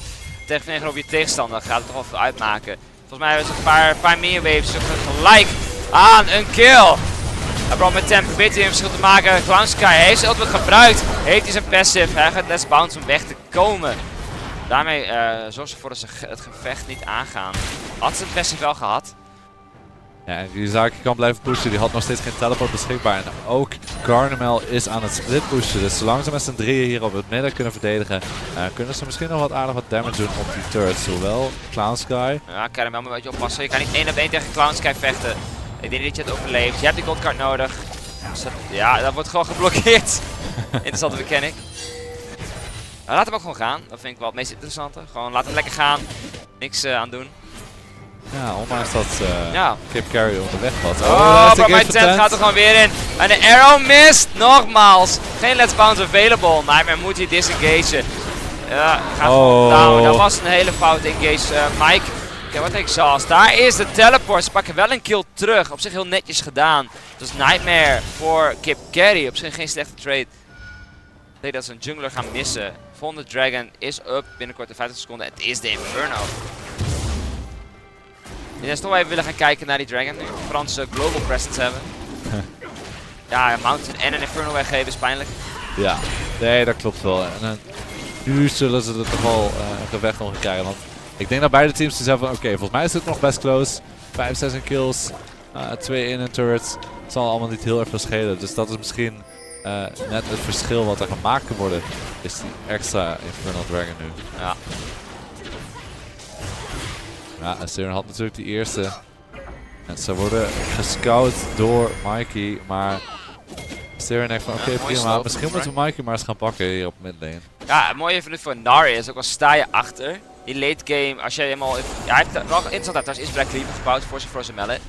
tegen tegenover je tegenstander, gaat het toch wel veel uitmaken. Volgens mij hebben ze een paar, paar meer waves gelijk aan een kill. Hij brought met tempo, probeert hij een verschil te maken. Clown Sky heeft zijn ultimate gebruikt. Heeft hij zijn passive. Hij gaat Let's Bounce om weg te komen. Daarmee eh zorgt ze ervoor dat ze het gevecht niet aangaan. Had ze het passive wel gehad. Ja, en Ryuzaki kan blijven pushen. Die had nog steeds geen teleport beschikbaar. En ook Garnemel is aan het split pushen. Dus zolang ze met z'n drieën hier op het midden kunnen verdedigen, eh, kunnen ze misschien nog wat aardig wat damage doen op die turret. Zowel Clown Sky. Ja, Caramel moet een beetje oppassen. Je kan niet één op één tegen Clown Sky vechten. Ik denk dat je het overleeft. Je hebt die goldcard nodig. Dus dat- ja, dat wordt gewoon geblokkeerd. Interessante mechanic. Nou, laat hem ook gewoon gaan. Dat vind ik wel het meest interessante. Gewoon laat hem lekker gaan. Niks eh, aan doen. Ja, ondanks dat eh Ja. Kip Carry onderweg was. Oh, daar is de maar mijn tent gaat er gewoon weer in. En de arrow mist. Nogmaals. Geen let's bounce available. Nightmare moet hier disengagen. Ja, gaat Oh. down. Dat was een hele fout engage. Eh, Mike, kijk wat exhaust. Daar is de teleport. Ze pakken wel een kill terug. Op zich heel netjes gedaan. Dus Nightmare voor Kip Carry. Op zich geen slechte trade. Ik denk dat ze een jungler gaan missen. Volgende Dragon is up binnenkort in 50 seconden. Het is de Inferno. Ik denk toch wel even willen gaan kijken naar die Dragon. Nu Franse global presence hebben. ja, Mountain en een Inferno weggeven is pijnlijk. Ja, nee, dat klopt wel. En nu zullen ze er toch wel eh, een gevecht nog gaan krijgen. Want ik denk dat beide teams hebben van, oké, volgens mij is het nog best close. 5, 6 in kills, 2 in en turrets. Het zal allemaal niet heel erg veel schelen. Dus dat is misschien eh, net het verschil wat er gemaakt kan worden. Is die extra Infernal Dragon nu. Ja. Ja, en Sterren had natuurlijk die eerste. En ze worden gescout door Mikey, maar Sterren denkt van oké Ja, prima, misschien moeten we Mikey maar eens gaan pakken hier op midlane. Ja, het mooie even voor Nar is, ook al sta je achter, die late game, als je helemaal... Ja, hij heeft wel interessant uit, trouwens is Black Cleaver gebouwd voor zijn Frozen Mallet.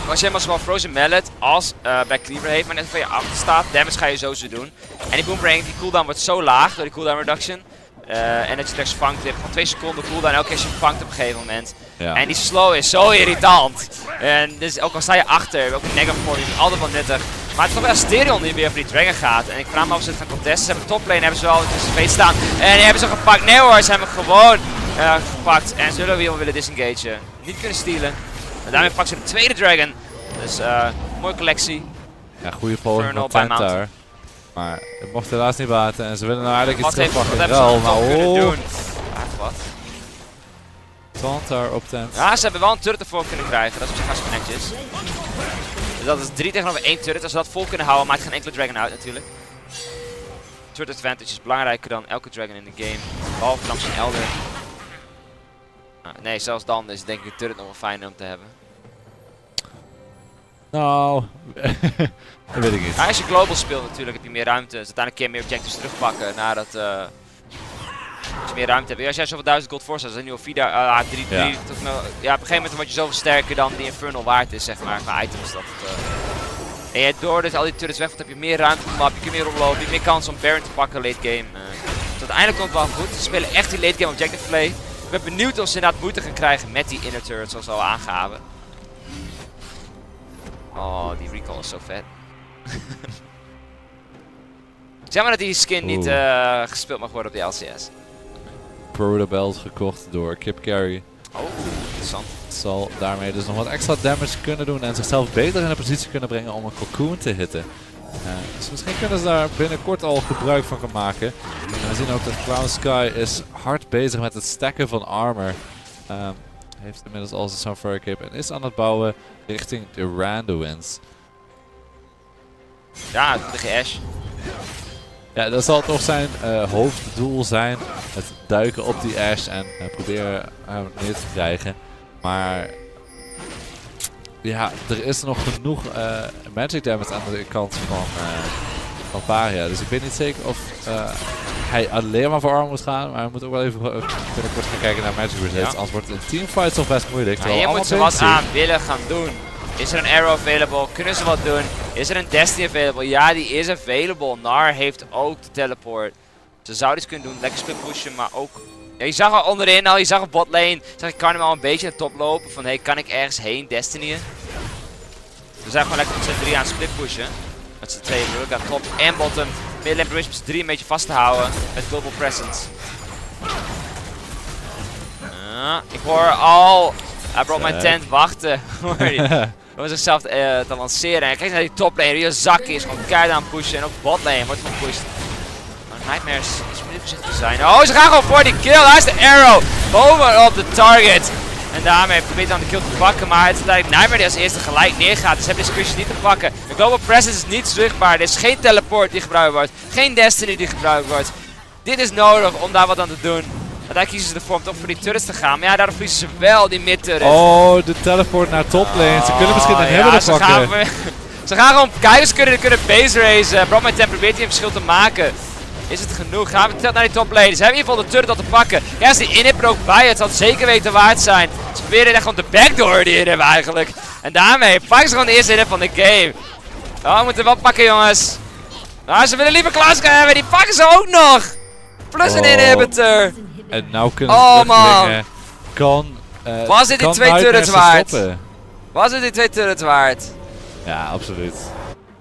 Maar als je helemaal zowel Frozen Mallet als eh Black Cleaver heeft, maar net van je achter staat, damage ga je sowieso doen. En die Boomerang, die cooldown wordt zo laag door die cooldown reduction. eh, en dat je straks vangt, je hebt gewoon 2 seconden cooldown elke keer als je vangt op een gegeven moment. Ja. En die slow is zo irritant. En dus ook al sta je achter, ook een negative voor die is altijd wel nuttig. Maar het is toch wel Asterion die weer voor die Dragon gaat. En ik vraag me af of ze het gaan contesten. Ze hebben toplane, hebben ze wel tussen face staan. En die hebben ze gepakt. Nee hoor, ze hebben hem gewoon eh, gepakt. En zullen we weer willen disengagen. Niet kunnen stelen. En daarmee pakken ze de tweede Dragon. Dus eh mooie collectie. ja, goede poging van daar. Maar het mocht helaas niet baten en ze willen nou eigenlijk iets Wat, wat terugpakken. Wel, maar oh, doen? Ah, wat? Tantar op Tent. Ja, ze hebben wel een turret ervoor kunnen krijgen. Dat is op zich hartstikke netjes. Dus dat is 3 tegenover 1 turret. Als ze dat vol kunnen houden, maakt geen enkele dragon uit natuurlijk. Turret advantage is belangrijker dan elke dragon in de game. Behalve dan zijn elder. Ah, nee, zelfs dan is denk ik de turret nog wel fijner om te hebben. Nou, dat weet ik niet. Als je global speelt natuurlijk heb je meer ruimte. Dus uiteindelijk kun je meer objectives terugpakken nadat... eh als je meer ruimte hebt. Als jij zoveel duizend gold voor staat, dan zijn nu al 4 ah, 3, Ja. 3, tot, ja, op een gegeven moment word je zoveel sterker dan die Infernal waard is, zeg maar, qua items. Dat eh, en je, door dus al die turrets weg, heb je meer ruimte op de map, je kunt meer rondlopen, je hebt meer kans om Baron te pakken late game. eh. dus uiteindelijk komt het wel goed. Ze spelen echt die late game objective play. Ik ben benieuwd of ze inderdaad moeite gaan krijgen met die inner turrets, zoals we al aangaven. Oh, die recall is zo vet. Zeg maar dat die skin niet eh, gespeeld mag worden op de LCS. Protobelt gekocht door Kip Carry. Oh, interessant. Zal daarmee dus nog wat extra damage kunnen doen en zichzelf beter in de positie kunnen brengen om een cocoon te hitten. Eh, dus misschien kunnen ze daar binnenkort al gebruik van gaan maken. En we zien ook dat Clown Sky is hard bezig met het stacken van armor. Ehm, heeft inmiddels al zijn Sunfire Cape en is aan het bouwen richting de Randuins. Ja, tegen Ash. Ja, dat zal toch zijn eh, hoofddoel zijn. Het duiken op die Ash en eh, proberen hem neer te krijgen. Maar ja, er is nog genoeg eh, magic damage aan de kant van, van Paria. Dus ik weet niet zeker of hij alleen maar voor arm moet gaan. Maar hij moet ook wel even binnenkort gaan kijken naar magic resist. Ja. Anders wordt het in teamfights toch best moeilijk. Maar hier we moeten ze wat aan willen gaan doen. Is er een arrow available? Kunnen ze wat doen? Is er een Destiny available? Ja, die is available. Nar heeft ook de teleport. Ze zouden iets kunnen doen. Lekker split pushen, maar ook... Ja, je zag al onderin al, je zag op botlane. Zag ik Carnival een beetje naar top lopen. Van, hey, kan ik ergens heen Destiny'en? We zijn gewoon lekker met z'n drie aan split pushen. Met z'n tweeën druk aan top en bottom. Met z'n drie een beetje vast te houden. Met global presence. Ah, ik hoor al... Hij brought mijn tent wachten. Om zichzelf te, eh, te lanceren. En kijk naar die toplane. Die Zaki is gewoon keihard aan pushen. En ook botlane wordt gewoon pushed. Maar Nightmares is moeilijk voorzichtig zijn. Oh, ze gaan gewoon voor die kill. Daar is de arrow. Bovenop de target. En daarmee probeert hij dan de kill te pakken. Maar het uiteindelijk Nightmare die als eerste gelijk neergaat. Dus hebben deze cushion niet te pakken. De global presence is niet zichtbaar. Er is geen teleport die gebruikt wordt. Geen destiny die gebruikt wordt. Dit is nodig om daar wat aan te doen. En daar kiezen ze ervoor om toch voor die turrets te gaan. Maar ja, daardoor verliezen ze wel die mid-turret. Oh, de teleport naar toplane. Ze kunnen misschien een Oh, inhibitor ja, ze pakken. gaan, ze gaan gewoon ze kunnen, kunnen base racen. Bromite Temp probeert hier een verschil te maken. Is het genoeg? Gaan we naar die toplane. Ze hebben in ieder geval de turret al te pakken. Ja, is die inhib er ook bij. Het zal zeker weten waard zijn. Ze proberen echt gewoon de backdoor die inhib eigenlijk. En daarmee pakken ze gewoon de eerste inhib van de game. Oh, we moeten wel pakken jongens. Nou, ze willen liever Klaas hebben. Die pakken ze ook nog. Plus een Oh. inhibitor. En nou kunnen ze Oh, terugdringen. Kan, eh, Was dit die twee turrets waard? stoppen? Was het die twee turrets waard? Ja, absoluut.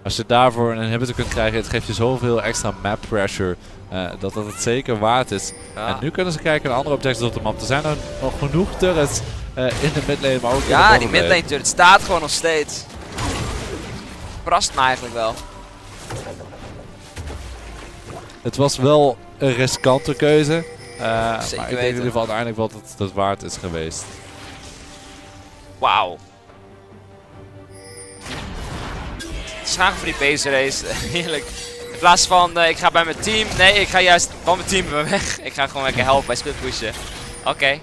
Als je daarvoor een inhibitor kunt krijgen, het geeft je zoveel extra map pressure. eh, dat dat het zeker waard is. Ja. En nu kunnen ze kijken naar andere objectives op de map. Er zijn er nog genoeg turrets eh, in de midlane, maar ook in de Ja, die midlane turret staat gewoon nog steeds. Verrast me eigenlijk wel. Het was wel een riskante keuze. Eh, maar ik denk in ieder geval uiteindelijk wel dat waard is geweest. Wauw. Schagen voor die base race. Heerlijk. In plaats van eh, ik ga bij mijn team. Nee, ik ga juist van mijn team weg. Ik ga gewoon lekker helpen bij split pushen. Oké.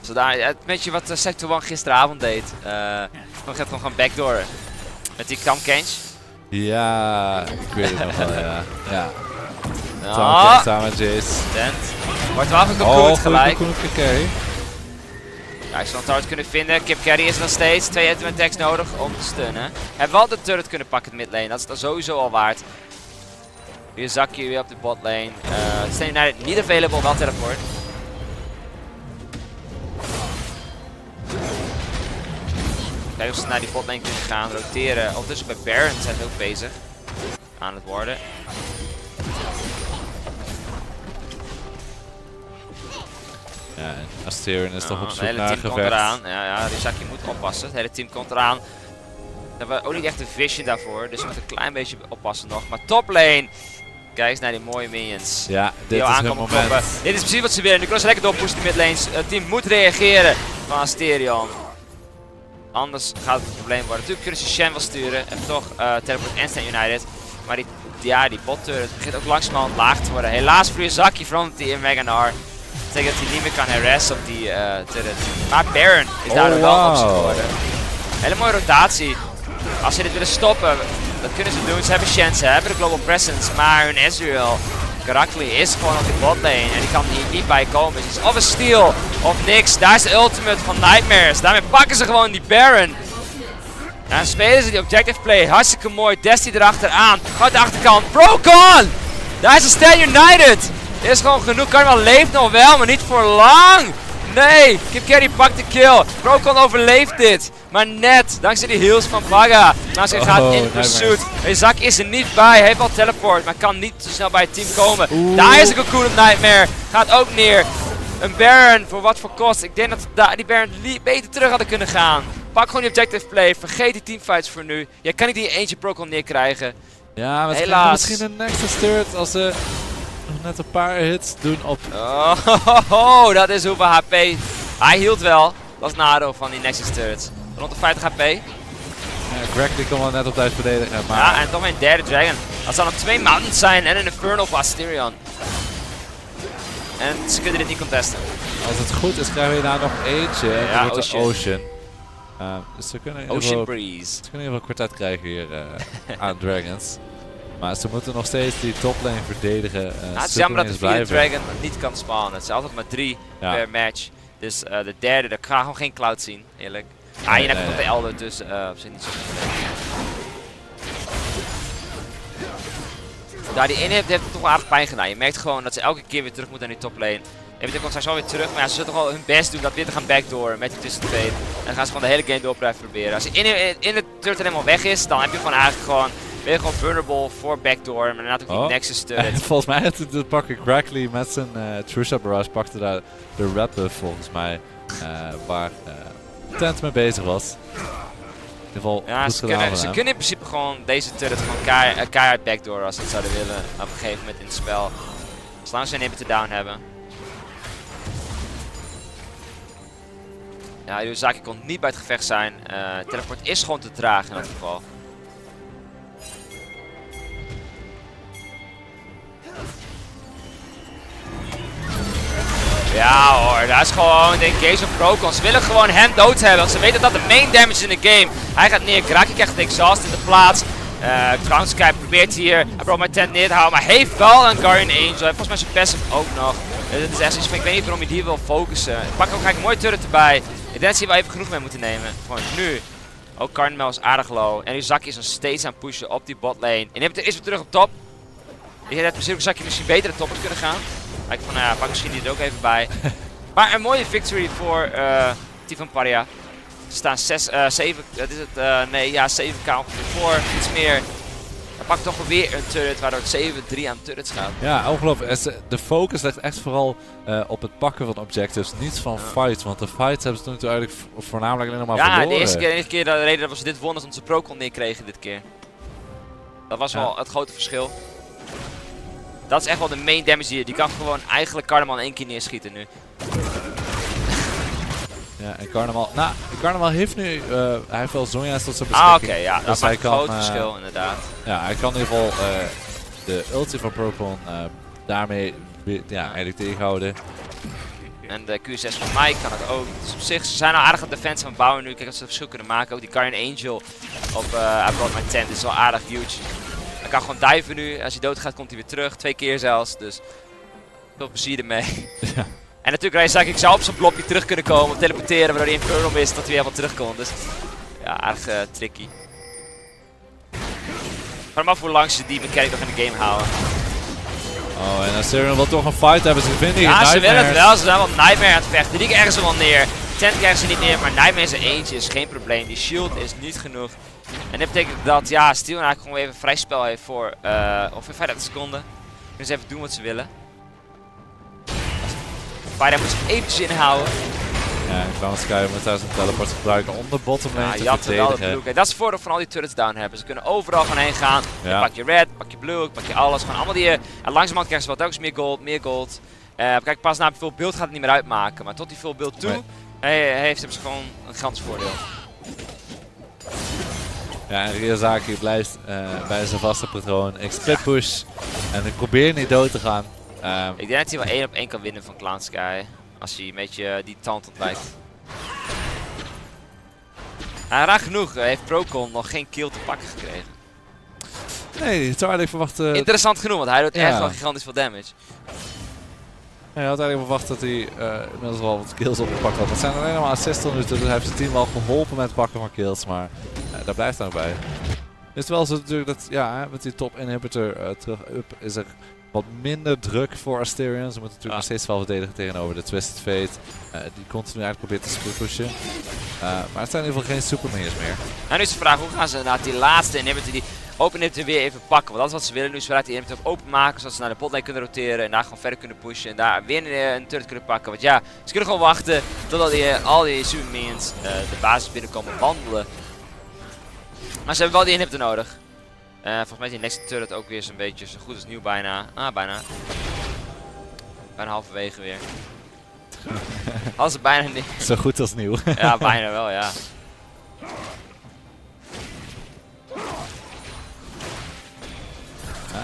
Zodaar, het beetje wat eh, Sector 1 gisteravond deed. Eh dan gaat gewoon gaan backdooren. Met die Cam Kench. Ja, ik weet het nog wel, ja. ja. Met Jace. tent. Wordt wel Oh, gecocooned gelijk. Ja, ik zal een target kunnen vinden. Kip Carry is nog steeds. Twee ultimate attacks nodig om te stunnen. Hebben wel de turret kunnen pakken in midlane. Dat is dan sowieso al waard. Weer zakje weer op de botlane. Uh, United niet available, wel teleport. Kijken of ze naar die botlane kunnen gaan, roteren. Ondertussen bij Baron zijn ze ook bezig. Aan het worden. Ja, Asterion is toch op het zoek hele naar team komt eraan. Ja, ja, Rizaki moet oppassen. Het hele team komt eraan. We hebben ook niet echt een vision daarvoor, dus we moeten een klein beetje oppassen nog. Maar toplane! Kijk eens naar die mooie minions. Ja, dit is het moment. Dit is precies wat ze willen. Nu kunnen ze lekker doorpushen de midlanes. Het team moet reageren van Asterion. Anders gaat het een probleem worden. Natuurlijk kunnen ze Shen wel sturen. En toch eh teleport en Stand United. Maar die, ja, die bot turret begint ook langzamerhand laag te worden. Helaas voor je zakje van die in Meganar. Dat betekent dat hij niet meer kan harassen op die eh turret. Maar Baron is Oh, daardoor wel wauw. optie geworden. Hele mooie rotatie. Als ze dit willen stoppen, dat kunnen ze doen. Ze hebben Shen, ze hebben de global presence. Maar hun Ezreal, Karakli, is gewoon op die botlane. En die kan hier niet bij komen. Dus of een steal of niks. Daar is de ultimate van Nightmares. Daarmee pakken ze gewoon die Baron. En spelen ze die objective play. Hartstikke mooi. Destiny erachteraan. Uit de achterkant. Broke on! Daar is een Stand United. Dit is gewoon genoeg. Carnival leeft nog wel, maar niet voor lang. Nee, Kip Carry pakt de kill. Procon overleeft dit. Maar net, dankzij de heals van Baga. Maar ze gaat Oh, in pursuit. Zak is er niet bij. Hij heeft wel teleport, maar kan niet zo snel bij het team komen. Oeh. Daar is een Cocoon of Nightmare. Gaat ook neer. Een Baron, voor wat voor kost. Ik denk dat die Baron beter terug hadden kunnen gaan. Pak gewoon die objective play. Vergeet die teamfights voor nu. Jij kan niet die eentje Procon neerkrijgen. Ja, maar Helaas. misschien een Turret als ze net een paar hits doen op... Oh, dat is hoeveel HP. Hij hield wel. Dat is nadeel van die Nexus turrets. Rond de 50 HP. Ja, Greg die kon wel net op tijd verdedigen, maar... Ja, en toch weer een derde dragon. Dat zal nog twee mountains zijn en een Infernal op Asterion. En ze kunnen dit niet contesten. Als het goed is, krijgen we hierna nog eentje. En Ja, dat wordt de Ocean. Ocean. Uh, dus ze kunnen Ocean Breeze. ze kunnen ieder geval kwartet krijgen hier eh, aan Dragons. Maar ze moeten nog steeds die toplane verdedigen. Uh, Nou, het is jammer dat de vierde dragon niet kan spawnen. Het is altijd maar drie Ja. per match. Dus eh, de derde, daar ga gewoon geen cloud zien, eerlijk. Ah, Nee, je nee, nog de. Elder, dus eh op zich niet zo. Daar die ene heeft, heeft toch wel aardig pijn gedaan. Je merkt gewoon dat ze elke keer weer terug moeten naar die toplane. En komt straks wel weer terug, maar ja, ze zullen toch wel hun best doen dat weer te gaan backdoor met die tussen twee. En dan gaan ze gewoon de hele game door blijven proberen. Als je in, in, in de turret helemaal weg is, dan heb je gewoon eigenlijk gewoon, ben je gewoon vulnerable voor backdoor. Maar daarna ook die Oh. Nexus turret. volgens mij had het de pakken Grackley met zijn uh, True Shot Barrage pakte daar de buff volgens mij. eh, waar eh Tent mee bezig was. In ieder geval Ja, ze kunnen, ze kunnen in principe gewoon deze turret gewoon keihard eh, keihard backdoor als ze het zouden willen op een gegeven moment in het spel. Zolang ze een inhibitor down hebben. Ja, Yuzaki kon niet bij het gevecht zijn. Eh, teleport is gewoon te traag in dat geval. Ja hoor, daar is gewoon de engage op Procon. Ze willen gewoon hem dood hebben, want ze weten dat de main damage is in de game. Hij gaat neer, Kraki krijgt de exhaust in de plaats. Uh, probeert hier, hij probeert mijn tent neer te houden, maar heeft wel een Guardian Angel. Volgens mij zijn passive ook nog. Uh, dit is echt van, ik weet niet waarom je die wil focussen. Ik pak ook gelijk een mooie turret erbij. Ik denk dat ze wel even genoeg mee moeten nemen. Gewoon nu. Ook Cardinal is aardig low. En Uzaki is nog steeds aan het pushen op die botlane. En is weer terug op top. Ik had misschien Uzaki misschien beter de top had kunnen gaan. Ik van, ja, pak misschien die er ook even bij. maar een mooie victory voor uh, Tivan Paria. Ze staan 6, uh, 7, dat is het, uh, nee ja, 7k voor, iets meer. Hij pakt toch weer een turret, waardoor het 7-3 aan turrets gaat. Ja, ongelooflijk. De focus ligt echt vooral uh, op het pakken van objectives, niet van fights. Want de fights hebben ze toen natuurlijk eigenlijk voornamelijk alleen maar ja, verloren. Ja, de eerste keer, de eerste keer de reden dat we dit wonnen is omdat ze Procon neerkregen dit keer. Dat was ja. wel het grote verschil. Dat is echt wel de main damage hier. Die kan gewoon eigenlijk Carnaval in één keer neerschieten nu. Ja, en Carnaval, nou, Carnaval heeft nu, uh, hij heeft wel Zonja's tot zijn beschikking. beschikking. Ah, oké, okay, ja, dat dus maakt een groot uh, verschil inderdaad. Ja, hij kan in ieder geval uh, de ulti van Procon uh, daarmee ja, eigenlijk tegenhouden. En de Q6 van Mike kan het ook. Dus op zich, ze zijn al aardig aan defense het bouwen nu. Kijk dat ze verschil kunnen maken. Ook die Guardian Angel op uh, I Brought My Tent is wel aardig huge. Hij kan gewoon diven nu. Als hij doodgaat komt hij weer terug. Twee keer zelfs. Dus veel plezier ermee. Ja. En natuurlijk Rijsaki, ik zou op zijn blokje terug kunnen komen. Teleporteren waardoor hij Infernal is dat hij weer helemaal terug kon. Dus ja, aardig uh, tricky. Maar maar hoe lang ze die mechanic nog in de game houden. Oh, en Asterion wil toch een fight hebben. Ze vinden Ja, ze willen het wel. Ze zijn wel Nightmare aan het vechten. Die krijgen ze wel neer. Tent krijgen ze niet neer, maar Nightmare is er eentje. Is geen probleem. Die shield is niet genoeg. En dat betekent dat, ja, Steel eigenlijk gewoon even vrij spel heeft voor uh, ongeveer 35 seconden. Kunnen ze even doen wat ze willen. Fire moet zich eventjes inhouden. Ja, Crown Sky moet daar zijn teleport gebruiken om de bottom lane ja, te wel verdedigen. blue. Dat is het voordeel van al die turrets down hebben. Ze kunnen overal gaan heen gaan. Ja. Pak je red, pak je blue, pak je alles. Gewoon allemaal die... En langzamerhand krijgen ze wat telkens meer gold, meer gold. Uh, kijk, pas na veel beeld gaat het niet meer uitmaken. Maar tot die veel beeld toe, nee. heeft ze gewoon een gigantisch voordeel. Ja, en Ryazaki blijft uh, bij zijn vaste patroon. Ik split push en ik probeer niet dood te gaan. Um, ik denk dat hij wel 1 op 1 kan winnen van Clown Sky. Als hij een beetje die tand ontwijkt. Nou, raar genoeg heeft Procon nog geen kill te pakken gekregen. Nee, het zou eigenlijk verwacht... Uh, Interessant genoeg, want hij doet ja. echt wel gigantisch veel damage. Ja, hij had eigenlijk verwacht dat hij uh, inmiddels wel wat kills opgepakt had. Het zijn alleen maar assists tot nu toe, dus hij heeft zijn team wel geholpen met het pakken van kills, maar uh, daar blijft hij nog bij. Het is wel zo natuurlijk dat, ja, met die top inhibitor uh, terug up is er wat minder druk voor Asterion. Ze moeten natuurlijk Ja. nog steeds wel verdedigen tegenover de Twisted Fate. eh, die continu eigenlijk probeert te pushen. Eh, maar het zijn in ieder geval geen superminions meer. En nu is de vraag, hoe gaan ze naar die laatste inhibitor, die open inhibitor weer even pakken? Want dat is wat ze willen nu, ze willen die inhibitor openmaken, zodat ze naar de botlane kunnen roteren en daar gewoon verder kunnen pushen. En daar weer een, een turret kunnen pakken. Want ja, ze kunnen gewoon wachten totdat die, eh, al die superminions eh, de basis binnenkomen wandelen. Maar ze hebben wel die inhibitor nodig. Eh, volgens mij is die next turret ook weer zo'n beetje zo goed als nieuw bijna. Ah, bijna. Bijna halverwege weer. Als het bijna niet. Zo goed als nieuw. Ja, bijna wel, ja.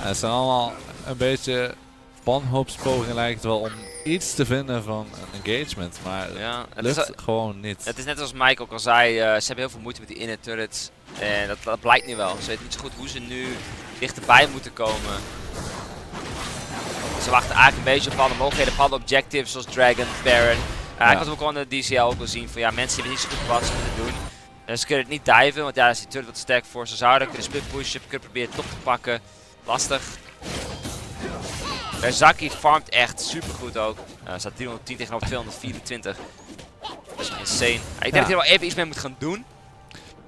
Ja, het zijn allemaal een beetje wanhoopspogingen lijkt wel om iets te vinden van een engagement. Maar ja. Het is, lukt gewoon niet. Het is net als Mike ook al zei, eh, ze hebben heel veel moeite met die inner turrets. En dat, dat blijkt nu wel. Ze weten niet zo goed hoe ze nu dichterbij moeten komen. Ze wachten eigenlijk een beetje op bepaalde mogelijkheden, bepaalde objectives zoals Dragon, Baron. Uh, Ik Ja. had ook al in de DCL ook wel zien van ja, mensen die weten niet zo goed wat ze moeten doen. Eh, ze kunnen het niet diven, want ja, daar is die turret wat te sterk voor. Ze zouden kunnen split pushen, kunnen proberen top te pakken. Lastig. Zaki farmt echt super goed ook. Uh, staat 310 tegenover 224. Dat is insane. Ik denk dat hij er wel even iets mee moet gaan doen.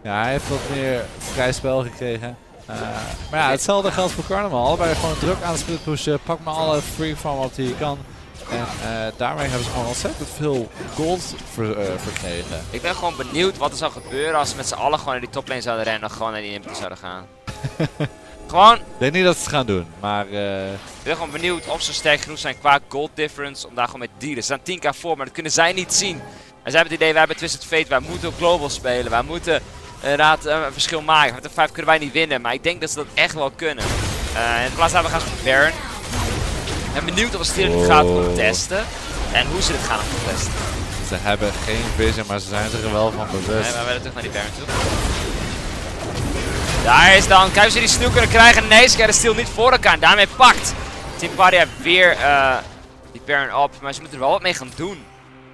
Ja, hij heeft wat meer vrij spel gekregen. Eh, maar ja, hetzelfde geldt voor Carnival. Allebei gewoon druk aan het split pushen. Pak maar alle free farm wat die je kan. En eh, daarmee hebben ze gewoon ontzettend veel gold ver- verkregen. Ik ben gewoon benieuwd wat er zou gebeuren als ze met z'n allen gewoon naar die toplane zouden rennen en gewoon naar die inhibitor zouden gaan. gewoon, Ik denk niet dat ze het gaan doen, maar eh, ik ben gewoon benieuwd of ze sterk genoeg zijn qua gold difference om daar gewoon mee te dealen. Ze staan 10k voor, maar dat kunnen zij niet zien. En zij hebben het idee, wij hebben Twisted Fate, wij moeten op global spelen, wij moeten inderdaad eh, een verschil maken. Met de 5 kunnen wij niet winnen, maar ik denk dat ze dat echt wel kunnen. Eh in plaats daarvan gaan ze voor Baron. Ik ben benieuwd of het dit gaat Oh. testen en hoe ze dit gaan testen. ze hebben geen vision, maar ze zijn zich er wel van Nee, bewust. maar we willen terug naar die Baron toe. Daar is dan. Kijken ze die snoe kunnen krijgen. Nee, ze krijgen de niet voor elkaar. En daarmee pakt Team Party weer eh, die Baron op. Maar ze moeten er wel wat mee gaan doen.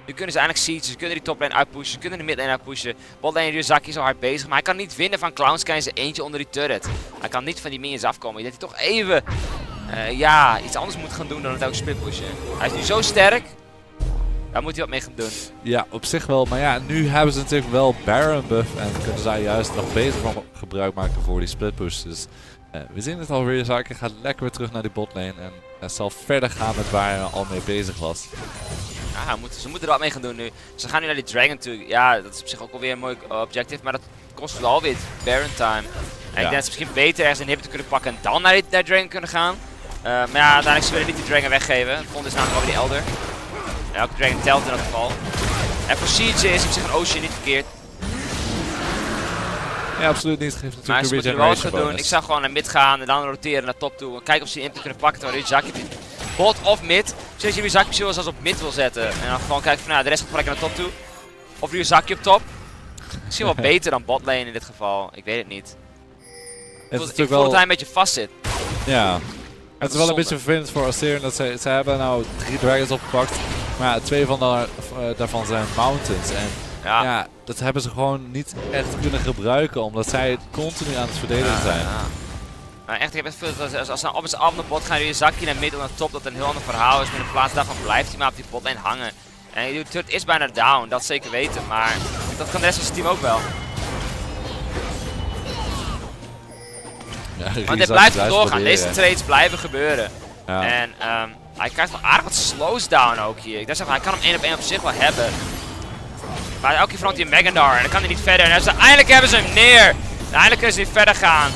Nu kunnen ze eindelijk siege. Ze kunnen die toplane uitpushen. Ze kunnen de midlane uitpushen. Botlane Ryuzaki is al hard bezig. Maar hij kan niet winnen van Clownskine. Zijn eentje onder die turret. Hij kan niet van die minions afkomen. Denk dat hij toch even eh, ja, iets anders moet gaan doen dan het ook split pushen. Hij is nu zo sterk. Daar moet hij wat mee gaan doen. Ja, op zich wel. Maar ja, nu hebben ze natuurlijk wel Baron buff. En kunnen zij juist nog beter van gebruik maken voor die split push. Dus eh, we zien het alweer. Zaken gaat lekker weer terug naar die botlane. En zal verder gaan met waar hij al mee bezig was. Ja, moeten, ze moeten er wat mee gaan doen nu. Ze gaan nu naar die Dragon toe. Ja, dat is op zich ook alweer een mooi objective. Maar dat kost wel weer Baron time. En ik denk dat ze misschien beter ergens een inhibitor kunnen pakken en dan naar die naar Dragon kunnen gaan. Eh, maar ja, uiteindelijk ze willen niet die Dragon weggeven. Het volgende is namelijk over die Elder. Ja, elke Dragon telt in dat geval. En voor Siege is op zich een Ocean niet verkeerd. Ja, absoluut niet. Geeft Maar natuurlijk ze een moeten wel gaan doen. Ik zou gewoon naar mid gaan en dan roteren naar top toe. En kijken of ze die input kunnen pakken terwijl Ryuzaki die bot of mid. Zoals je Ryuzaki misschien wel zelfs op mid wil zetten. En dan gewoon kijken van nou, de rest gaat gelijk naar top toe. Of Ryuzaki op top. Misschien wel beter dan botlane in dit geval. Ik weet het niet. Het Ik voel, ik voel dat wel... hij een beetje vast zit. Ja. Het is wel een beetje vervelend voor Asterion dat ze, ze hebben nou drie dragons opgepakt. Maar ja, twee van daar, eh, daarvan zijn mountains. En Ja. ja. dat hebben ze gewoon niet echt kunnen gebruiken. Omdat zij continu aan het verdedigen zijn. Ja. Maar echt, ik heb echt veel dat als, als ze op zijn af naar bot gaan, Ryuzaki naar midden naar top, dat een heel ander verhaal is. Maar in plaats daarvan blijft hij maar op die botlane hangen. En die turret is bijna down, dat zeker weten. Maar dat kan de rest van zijn team ook wel. Ja, Want dit blijft doorgaan. Deze trades blijven gebeuren. Ja. En ehm, hij krijgt wel aardig wat slows down ook hier. Ik dacht zeggen, hij kan hem één op één op zich wel hebben. Maar elke keer verandert hij Meganar en dan kan hij niet verder. En eindelijk hebben ze hem neer. En eindelijk kunnen ze niet verder gaan.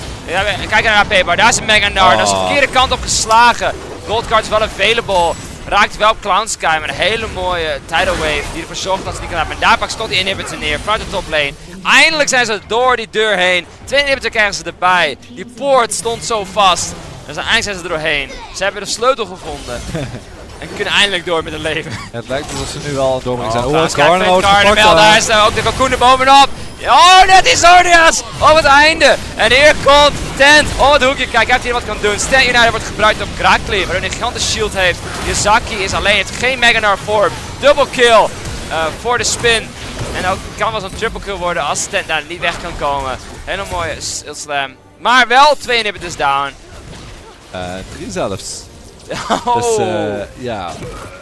Kijk naar de AP-bar, daar is een Meganar. Dat is de Oh. verkeerde kant op geslagen. Goldcard is wel available. Raakt wel op Clown Sky met een hele mooie tidal wave die ervoor zorgt dat ze niet kan hebben. En daar pakt Scott die inhibitor neer vanuit de toplane. Eindelijk zijn ze door die deur heen. Twee inhibitor krijgen ze erbij. Die poort stond zo vast. Dus uiteindelijk zijn ze er doorheen. Ze hebben de sleutel gevonden. en kunnen eindelijk door met hun leven. Het lijkt alsof ze nu wel door zijn. Oh, Oh, Carnival, gepakt daar is er ook de er bovenop. Oh, dat is Odias op het einde. En hier komt Tent om het hoekje. Kijk, hij heeft hier wat kan doen. Stand United wordt gebruikt op Krakli, hij een gigantische shield heeft. Yazaki is alleen, heeft geen Meganar vorm. Double kill eh, voor de spin. En ook kan wel zo'n triple kill worden als Tent daar niet weg kan komen. Hele mooie slam. Maar wel twee inhibitors down. Eh, drie zelfs. Oh. Dus eh, ja,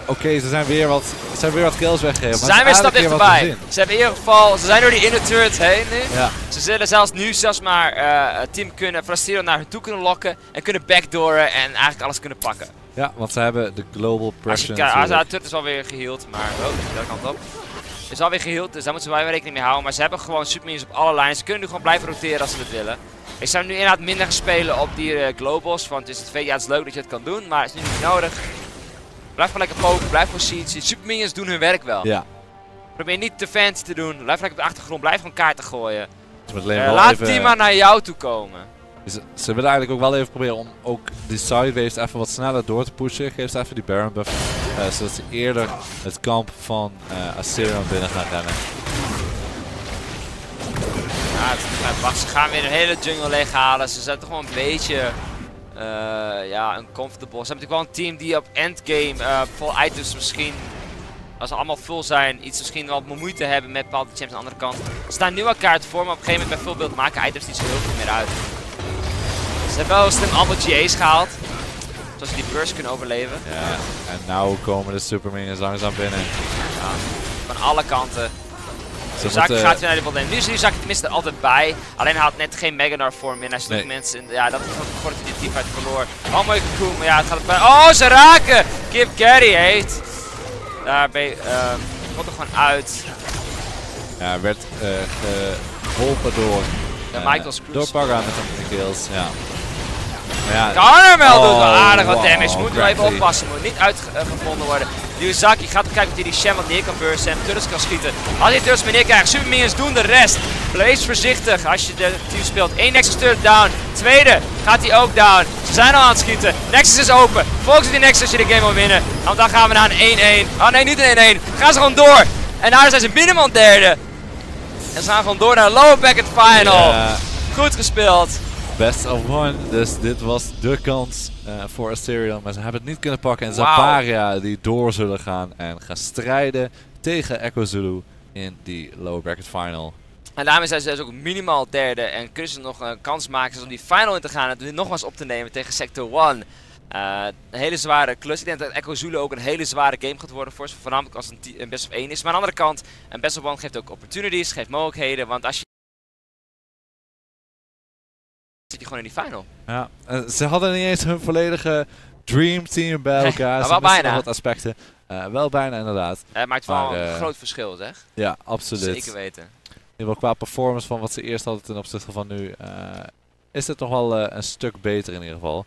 oké, ze zijn weer wat, ze zijn weer wat kills weggegeven. ze zijn weer een stap dichterbij. Ze hebben in ieder geval, ze zijn door die inner turret heen nu. Ja, Ze zullen zelfs nu zelfs maar eh, het team kunnen, Frastero naar hun toe kunnen lokken. En kunnen backdooren en eigenlijk alles kunnen pakken. ja, want ze hebben de global Als pressure natuurlijk. AZ Turret is alweer geheeld, maar oh, de kant op. Is alweer geheeld, dus daar moeten we wel rekening mee houden. Maar ze hebben gewoon superminions op alle lijnen. Ze kunnen nu gewoon blijven roteren als ze het willen. Ik zou nu inderdaad minder gaan spelen op die eh, globals, want het is, het, ja, het is leuk dat je het kan doen, maar het is nu niet nodig. Blijf gewoon lekker poken, blijf positie. Superminions doen hun werk wel. Ja, Probeer niet te fancy te doen, blijf lekker op de achtergrond, blijf gewoon kaarten gooien. Eh, laat even, die maar naar jou toe komen. Ze, ze willen eigenlijk ook wel even proberen om ook die sideways even wat sneller door te pushen. Geef ze even die Baron buff, eh, zodat ze eerder het kamp van Assyrian binnen gaan rennen. Ja, het, het wacht, ze gaan weer een hele jungle leeghalen. Ze zijn toch wel een beetje eh, ja, uncomfortable. Ze hebben natuurlijk wel een team die op endgame eh vol items misschien, als ze allemaal full zijn, iets misschien wel wat moeite hebben met bepaalde champs aan de andere kant. Er staan nu al kaarten voor, maar op een gegeven moment bij veel beeld maken items niet zo heel veel meer uit. Ze hebben wel slim allemaal GA's gehaald. Zodat ze die burst kunnen overleven. Ja, en nou komen de Super Minions langzaam binnen. Van alle kanten. Ze Zaki moeten- gaat naar de bot lane. Nu is nu Zaki tenminste er altijd bij. Alleen hij had net geen Meganar vorm meer. Hij sloeg Nee. mensen in. Ja, dat is voordat hij die teamfight verloor. Oh, mooie cool. Maar ja, het gaat erbij. Oh, ze raken! Kip Carry heet. Daar ben je. ehm, komt er gewoon uit. Ja, werd eh, geholpen door, Ja, eh, door Paga met een kills. Ja. Maar ja, Garnermel doet wel Oh, aardig wat wow, damage. Moet wel even oppassen. Moet niet uitgevonden worden. Yuzaki gaat kijken of hij die Shem wat neer kan bursten en turrets kan schieten. Als hij turrets meer neerkrijgt, Super Minions doen de rest. Wees voorzichtig als je de team speelt. Eén Nexus turret down. Tweede gaat hij ook down. Ze zijn al aan het schieten. Nexus is open. Op die Nexus als je de game wil winnen. Want dan gaan we naar een 1-1. Oh nee, niet een 1-1. Gaan ze gewoon door. En daar zijn ze minimaal derde. En ze gaan gewoon door naar de lower bracket final. Goed gespeeld. best of one. Dus dit was de kans voor Asterion. Maar ze hebben het niet kunnen pakken. En. Zaparia die door zullen gaan en gaan strijden tegen Echo Zulu in die lower bracket final. En daarmee zijn ze dus ook minimaal derde en kunnen ze nog een kans maken om die final in te gaan en het nogmaals op te nemen tegen Sector 1. Eh, een hele zware klus. Ik denk dat Echo Zulu ook een hele zware game gaat worden voor ze. Voornamelijk als het een, een best of 1 is. Maar aan de andere kant, een best of 1 geeft ook opportunities, geeft mogelijkheden. Want als je... zit je gewoon in die final. Ja, eh, ze hadden niet eens hun volledige dream team bij Nee, elkaar. maar Ze wel bijna. wat aspecten. Eh, wel bijna inderdaad. Het maakt wel Maar, een eh, groot verschil zeg. Ja, absoluut. Zeker weten. In ieder geval qua performance van wat ze eerst hadden ten opzichte van nu, eh, is het nog wel eh, een stuk beter in ieder geval.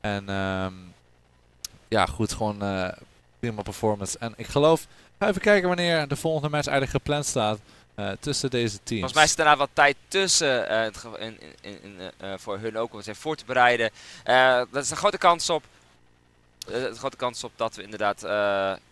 En ehm, ja, goed, gewoon eh, prima performance. En ik geloof, even kijken wanneer de volgende match eigenlijk gepland staat eh, tussen deze teams. Volgens mij zit er daar wat tijd tussen eh, in, in, in, eh, voor hun ook om zich voor te bereiden. Dat is een grote kans op. een grote kans op dat we inderdaad.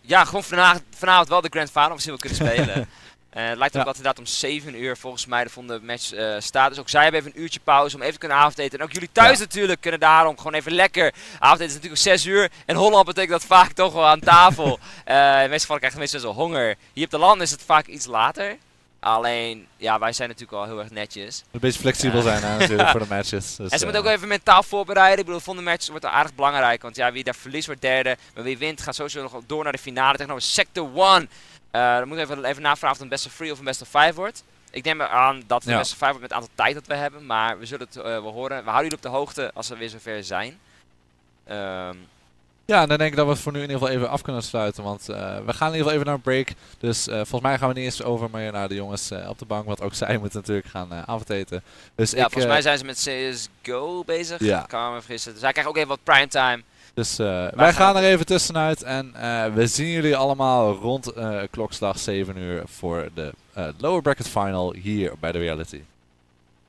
ja, gewoon vanavond, vanavond wel de Grand Final misschien wel kunnen spelen. Het lijkt Ja. ook dat inderdaad om 7 uur volgens mij de volgende match staat. Dus ook zij hebben even een uurtje pauze om even te kunnen avondeten. En ook jullie thuis Ja. natuurlijk kunnen daarom gewoon even lekker. Avondeten is natuurlijk om 6 uur. En Holland betekent dat vaak toch wel aan tafel. Meestal krijgen mensen best wel honger. Hier op de land is het vaak iets later. Alleen, ja, wij zijn natuurlijk wel heel erg netjes. Een beetje flexibel Ja. zijn hè, natuurlijk voor de matches. Dus, en ze eh, moeten ook even mentaal voorbereiden. Ik bedoel, de volgende match wordt aardig belangrijk. Want ja, wie daar verliest wordt derde. Maar wie wint gaat sowieso nog door naar de finale tegenover Sector 1. Eh dan moeten we even, even navragen of het een best of 3 of een best of 5 wordt. Ik neem aan dat het Ja. een best of 5 wordt met het aantal tijd dat we hebben. Maar we zullen het eh, wel horen. We houden jullie op de hoogte als we weer zover zijn. Ehm, Ja, en dan denk ik dat we het voor nu in ieder geval even af kunnen sluiten. Want eh, we gaan in ieder geval even naar een break. Dus eh, volgens mij gaan we niet eens over meer naar de jongens eh, op de bank. Want ook zij moeten natuurlijk gaan eh avondeten. Dus ja, ik, volgens mij zijn ze met CSGO bezig. Ja. Ik kan me vergissen. Dus hij krijgt ook even wat primetime. Dus eh, wij gaan gaan er even tussenuit. En we zien jullie allemaal rond klokslag 7 uur voor de lower bracket final hier bij de reality.